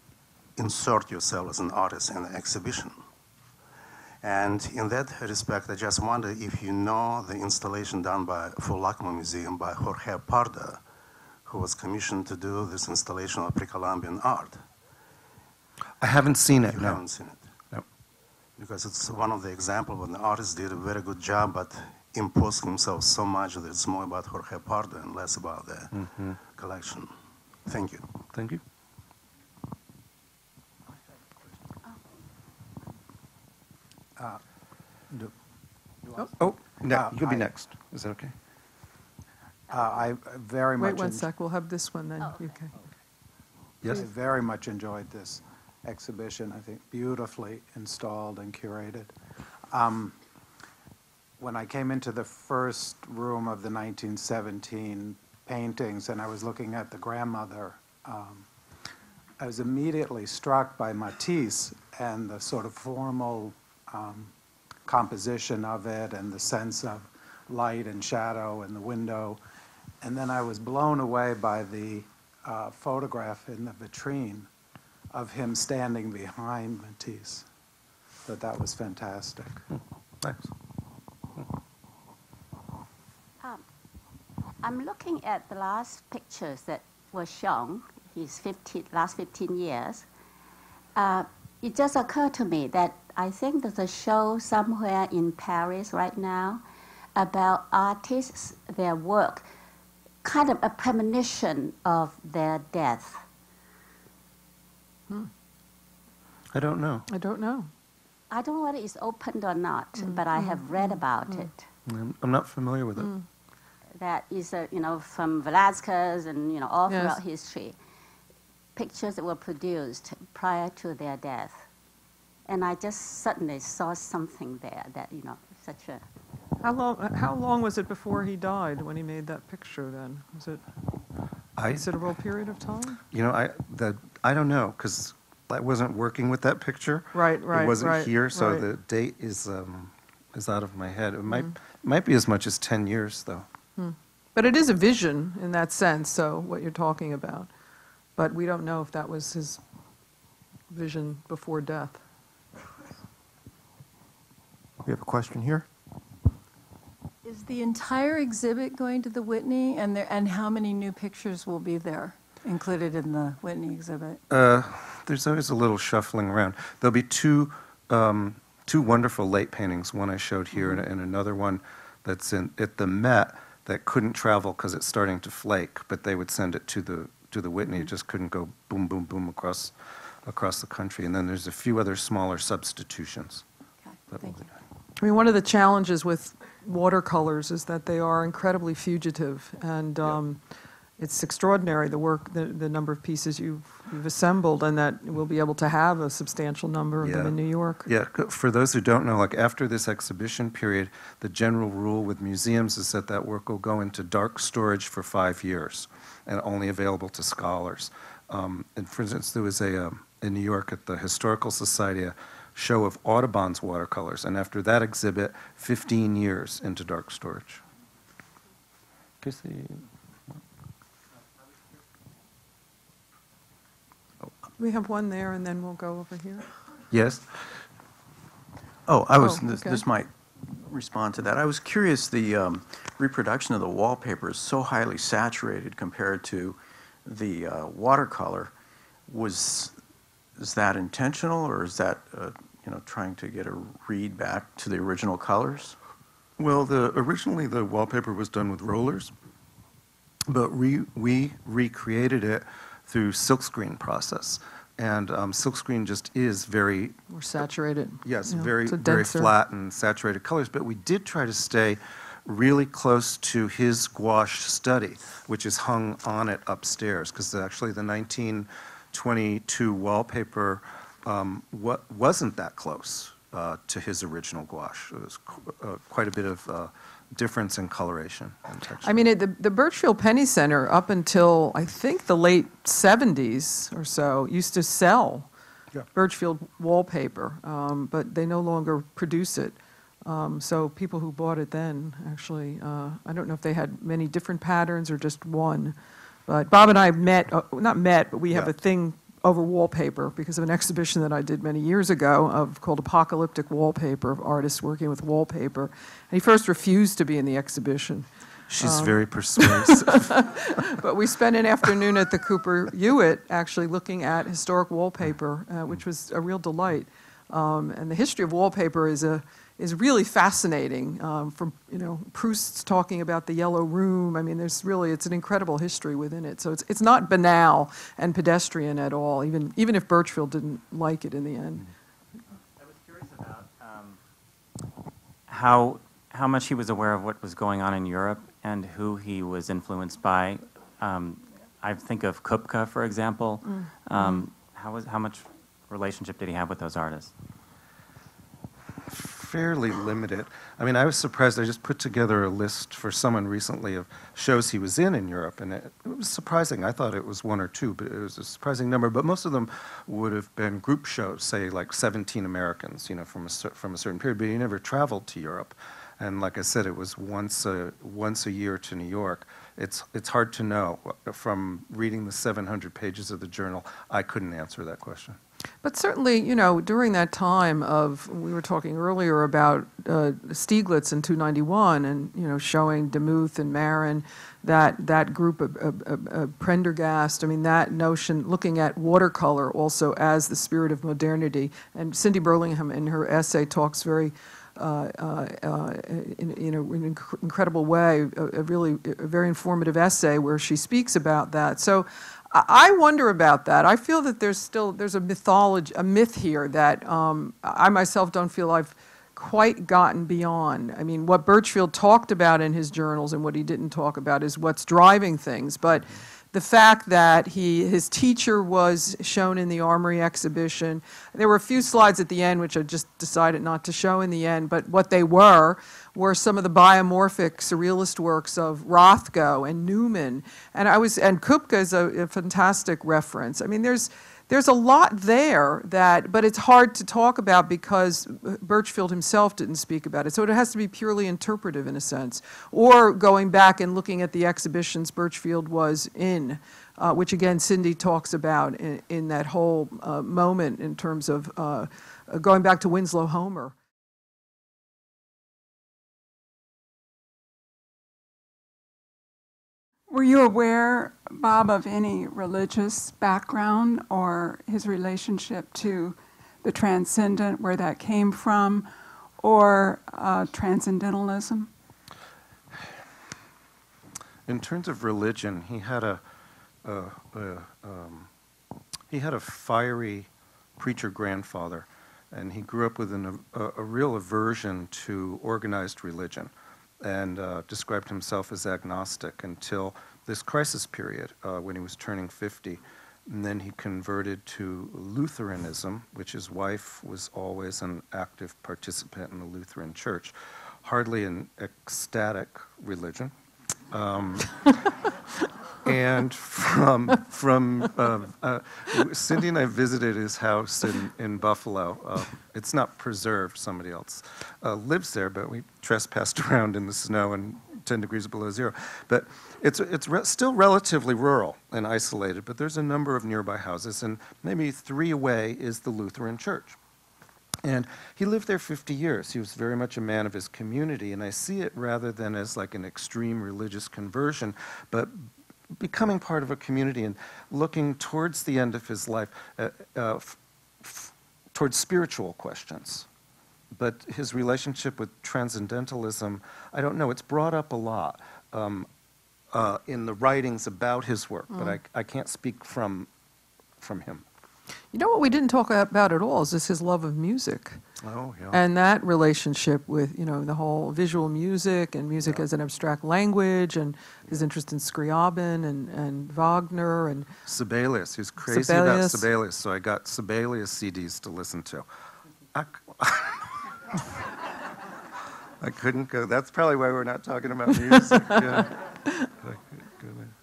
insert yourself as an artist in an exhibition. And in that respect, I just wonder if you know the installation done by for LACMA Museum by Jorge Pardo, who was commissioned to do this installation of pre-Columbian art. I haven't seen it, You no. haven't seen it. No. Because it's one of the examples when the artist did a very good job, but imposed himself so much that it's more about Jorge Pardo and less about the Mm-hmm. collection. Thank you. Thank you. Oh, no, Uh, you'll be I- next. Is that okay? Uh, I very much. Wait one en- sec, we'll have this one then. You can. Yes. I very much enjoyed this exhibition. I think beautifully installed and curated. Um, when I came into the first room of the 1917 paintings and I was looking at the grandmother, um, I was immediately struck by Matisse and the sort of formal um, composition of it and the sense of light and shadow in the window. And then I was blown away by the uh, photograph in the vitrine of him standing behind Matisse. That that was fantastic. Thanks. Um, I'm looking at the last pictures that were shown his 15, last 15 years, uh, it just occurred to me that I think there's a show somewhere in Paris right now about artists, their work, kind of a premonition of their death. I don't know. I don't know. I don't know whether it's opened or not, mm. but I have read mm. about mm. it. I'm I'm not familiar with it. That is, uh, you know, from Velázquez and you know all Yes. throughout history, pictures that were produced prior to their death, and I just suddenly saw something there that you know such a How long, how long was it before he died when he made that picture then? Was it a I, considerable period of time? you know, I, the, I don't know, because I wasn't working with that picture. Right, right, It wasn't right, here, so right. the date is, um, is out of my head. It might, Mm. might be as much as 10 years, though. But it is a vision in that sense, so what you're talking about. But we don't know if that was his vision before death. We have a question here. Is the entire exhibit going to the Whitney, and there, and how many new pictures will be there included in the Whitney exhibit? Uh, There's always a little shuffling around. There'll be two, um, two wonderful late paintings, one I showed here and- and another one that's in, at the Met that couldn't travel because it's starting to flake, but they would send it to the, to the Whitney. It just couldn't go boom, boom, boom across, across the country. And then there's a few other smaller substitutions. Okay, that will thank be you. I mean, one of the challenges with watercolors is that they are incredibly fugitive, and um, it's extraordinary, the work, the, the number of pieces you've, you've assembled, and that we'll be able to have a substantial number of them in New York. Yeah, for those who don't know, like after this exhibition period, the general rule with museums is that that work will go into dark storage for five years and only available to scholars. Um, and for instance, there was a, um, in New York at the Historical Society, a show of Audubon's watercolors, and after that exhibit, 15 years into dark storage. We have one there, and then we'll go over here. Yes? Oh, I was, Oh, this, okay. this might respond to that. I was curious, the um, reproduction of the wallpaper is so highly saturated compared to the uh, watercolor. Was, is that intentional, or is that, uh, you know, trying to get a read back to the original colors? Well, the, originally the wallpaper was done with rollers, but we, we recreated it through silkscreen process. And um, silkscreen just is very, We're saturated. yes, Yeah, very, very flat and saturated colors. But we did try to stay really close to his gouache study, which is hung on it upstairs, because actually the 1922 wallpaper um, wa- wasn't that close uh, to his original gouache. It was qu- uh, quite a bit of uh, difference in coloration and texture. I mean, it- the, the Burchfield Penney Center, up until, I think, the late 70s or so, used to sell Yeah. Burchfield wallpaper, um, but they no longer produce it. Um, So people who bought it then, actually, uh, I don't know if they had many different patterns or just one. But Bob and I met, uh, not met, but we have Yeah. a thing over wallpaper because of an exhibition that I did many years ago of, called Apocalyptic Wallpaper, of artists working with wallpaper. And he first refused to be in the exhibition. She's um, very persuasive. But we spent an afternoon at the Cooper Hewitt actually looking at historic wallpaper, uh, which was a real delight. Um, and the history of wallpaper is a is really fascinating. Um, from you know Proust's talking about the Yellow Room. I mean, there's really it's an incredible history within it. So it's it's not banal and pedestrian at all. Even even if Burchfield didn't like it in the end. I was curious about um, how, how much he was aware of what was going on in Europe and who he was influenced by. Um, I think of Kupka, for example. Um, how, was, how much relationship did he have with those artists? Fairly limited. I mean, I was surprised. I just put together a list for someone recently of shows he was in in Europe, and it, it was surprising. I thought it was one or two, but it was a surprising number. But most of them would have been group shows, say like 17 Americans, you know, from a from a certain period. But he never traveled to Europe, and like I said, it was once a once a year to New York. It's it's hard to know from reading the 700 pages of the journal. I couldn't answer that question. But certainly, you know, during that time of, we were talking earlier about uh, Stieglitz in 291 and, you know, showing Demuth and Marin, that, that group of, of, of- Prendergast, I mean, that notion, looking at watercolor also as the spirit of modernity. And Cindy Burlingham in her essay talks very, uh, uh, uh, in, in a- in an incredible way, a, a really, a very informative essay where she speaks about that. So I wonder about that. I feel that there's still, there's a mythology, a myth here that um, I myself don't feel I've quite gotten beyond. I mean, what Burchfield talked about in his journals and what he didn't talk about is what's driving things. But the fact that he, his teacher was shown in the Armory exhibition, there were a few slides at the end which I just decided not to show in the end, but what they were were some of the biomorphic surrealist works of Rothko and Newman. And I was, and Kupka is a, a fantastic reference. I mean, there's, there's a lot there that, but it's hard to talk about because Burchfield himself didn't speak about it. So it has to be purely interpretive in a sense. Or going back and looking at the exhibitions Burchfield was in, uh, which again Cindy talks about in, in that whole uh, moment in terms of uh, going back to Winslow Homer. Were you aware, Bob, of any religious background or his relationship to the transcendent, where that came from, or uh, transcendentalism? In terms of religion, he had a, a, a um, he had a fiery preacher grandfather, and he grew up with an, a, a real aversion to organized religion, and uh, described himself as agnostic until this crisis period uh, when he was turning 50. And then he converted to Lutheranism, which his wife was always an active participant in the Lutheran Church. Hardly an ecstatic religion. Um, and from from uh, uh, Cindy and I visited his house in in Buffalo. Uh, it's not preserved; somebody else uh, lives there, but we trespassed around in the snow and 10 degrees below zero. But it's it's re- still relatively rural and isolated. But there's a number of nearby houses, and maybe three away is the Lutheran Church. And he lived there 50 years. He was very much a man of his community, and I see it rather than as like an extreme religious conversion, but becoming part of a community and looking towards the end of his life uh, uh, towards spiritual questions. But his relationship with transcendentalism, I don't know, it's brought up a lot um, uh, in the writings about his work, but I, I can't speak from, from him. You know what we didn't talk about at all is just his love of music. Oh, yeah. And that relationship with, you know, the whole visual music and music as an abstract language and his interest in Scriabin and, and Wagner and Sibelius. He was crazy about Sibelius. Sibelius, so I got Sibelius CDs to listen to. I couldn't go. That's probably why we're not talking about music. yeah. I couldn't go there.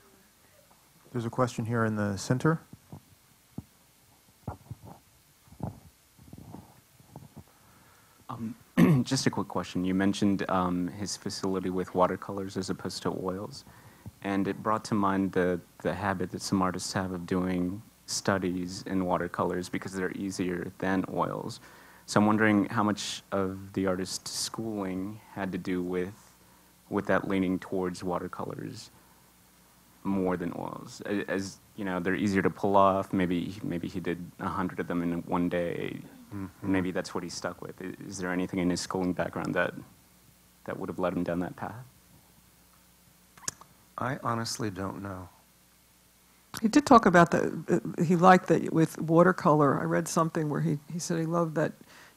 There's a question here in the center. Just a quick question. You mentioned um, his facility with watercolors as opposed to oils, and it brought to mind the, the habit that some artists have of doing studies in watercolors because they're easier than oils. So I'm wondering how much of the artist's schooling had to do with, with that leaning towards watercolors more than oils. As you know, they're easier to pull off. Maybe maybe he did a hundred of them in one day. Maybe that's what he's stuck with. Is there anything in his schooling background that that would have led him down that path? I honestly don't know. He did talk about that. uh, He liked that with watercolor. I read something where he, he said he loved that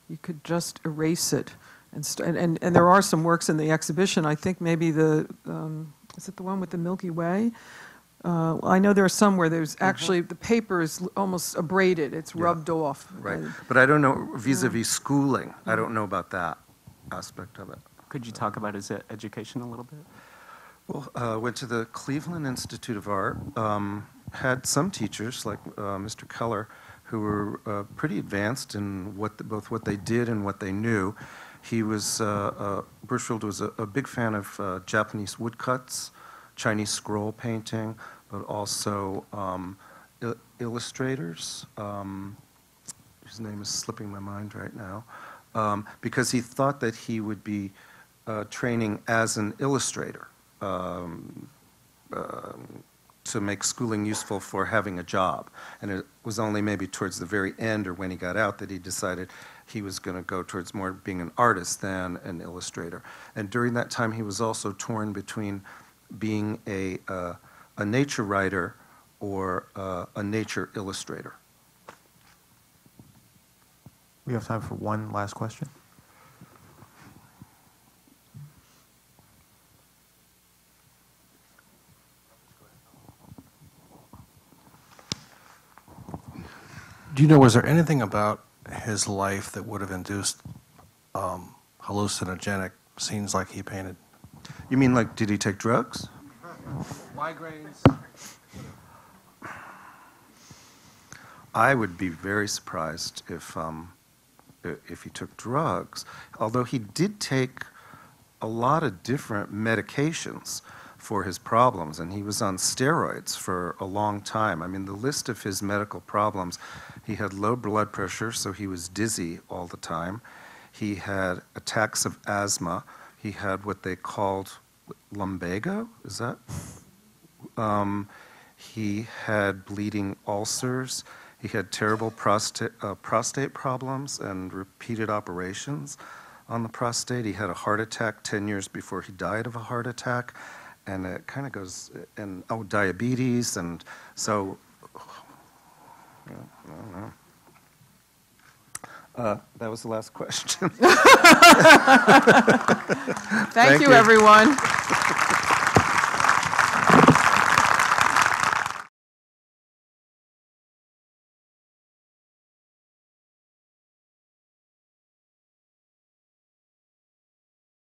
you could just erase it. And, st- and, and, and there are some works in the exhibition. I think maybe the, um, is it the one with the Milky Way? Uh, I know there are some where there's actually, the paper is almost abraded, it's rubbed off. Right. And- But I don't know vis-a-vis schooling. I don't know about that aspect of it. Could you talk about his e- education a little bit? Well, uh, went to the Cleveland Institute of Art. Um, had some teachers like uh, Mr. Keller, who were uh, pretty advanced in what the, both what they did and what they knew. He was uh, uh, Burchfield was a, a big fan of uh, Japanese woodcuts, Chinese scroll painting, but also um, il- illustrators. Um, whose name is slipping my mind right now, um, because he thought that he would be uh, training as an illustrator um, um, to make schooling useful for having a job. And it was only maybe towards the very end or when he got out that he decided he was going to go towards more being an artist than an illustrator. And during that time, he was also torn between being a, uh, a nature writer or uh, a nature illustrator. We have time for one last question. Do you know, was there anything about his life that would have induced um, hallucinogenic scenes like he painted? You mean like, did he take drugs? Migraines. I would be very surprised if, um, if he took drugs, although he did take a lot of different medications for his problems, and he was on steroids for a long time. I mean, the list of his medical problems, he had low blood pressure, so he was dizzy all the time. He had attacks of asthma. He had what they called lumbago, is that? Um, he had bleeding ulcers. He had terrible prostate, uh, prostate problems and repeated operations on the prostate. He had a heart attack 10 years before he died of a heart attack. And it kind of goes, and oh, diabetes. And so, I don't know. Uh, that was the last question. Thank you, everyone.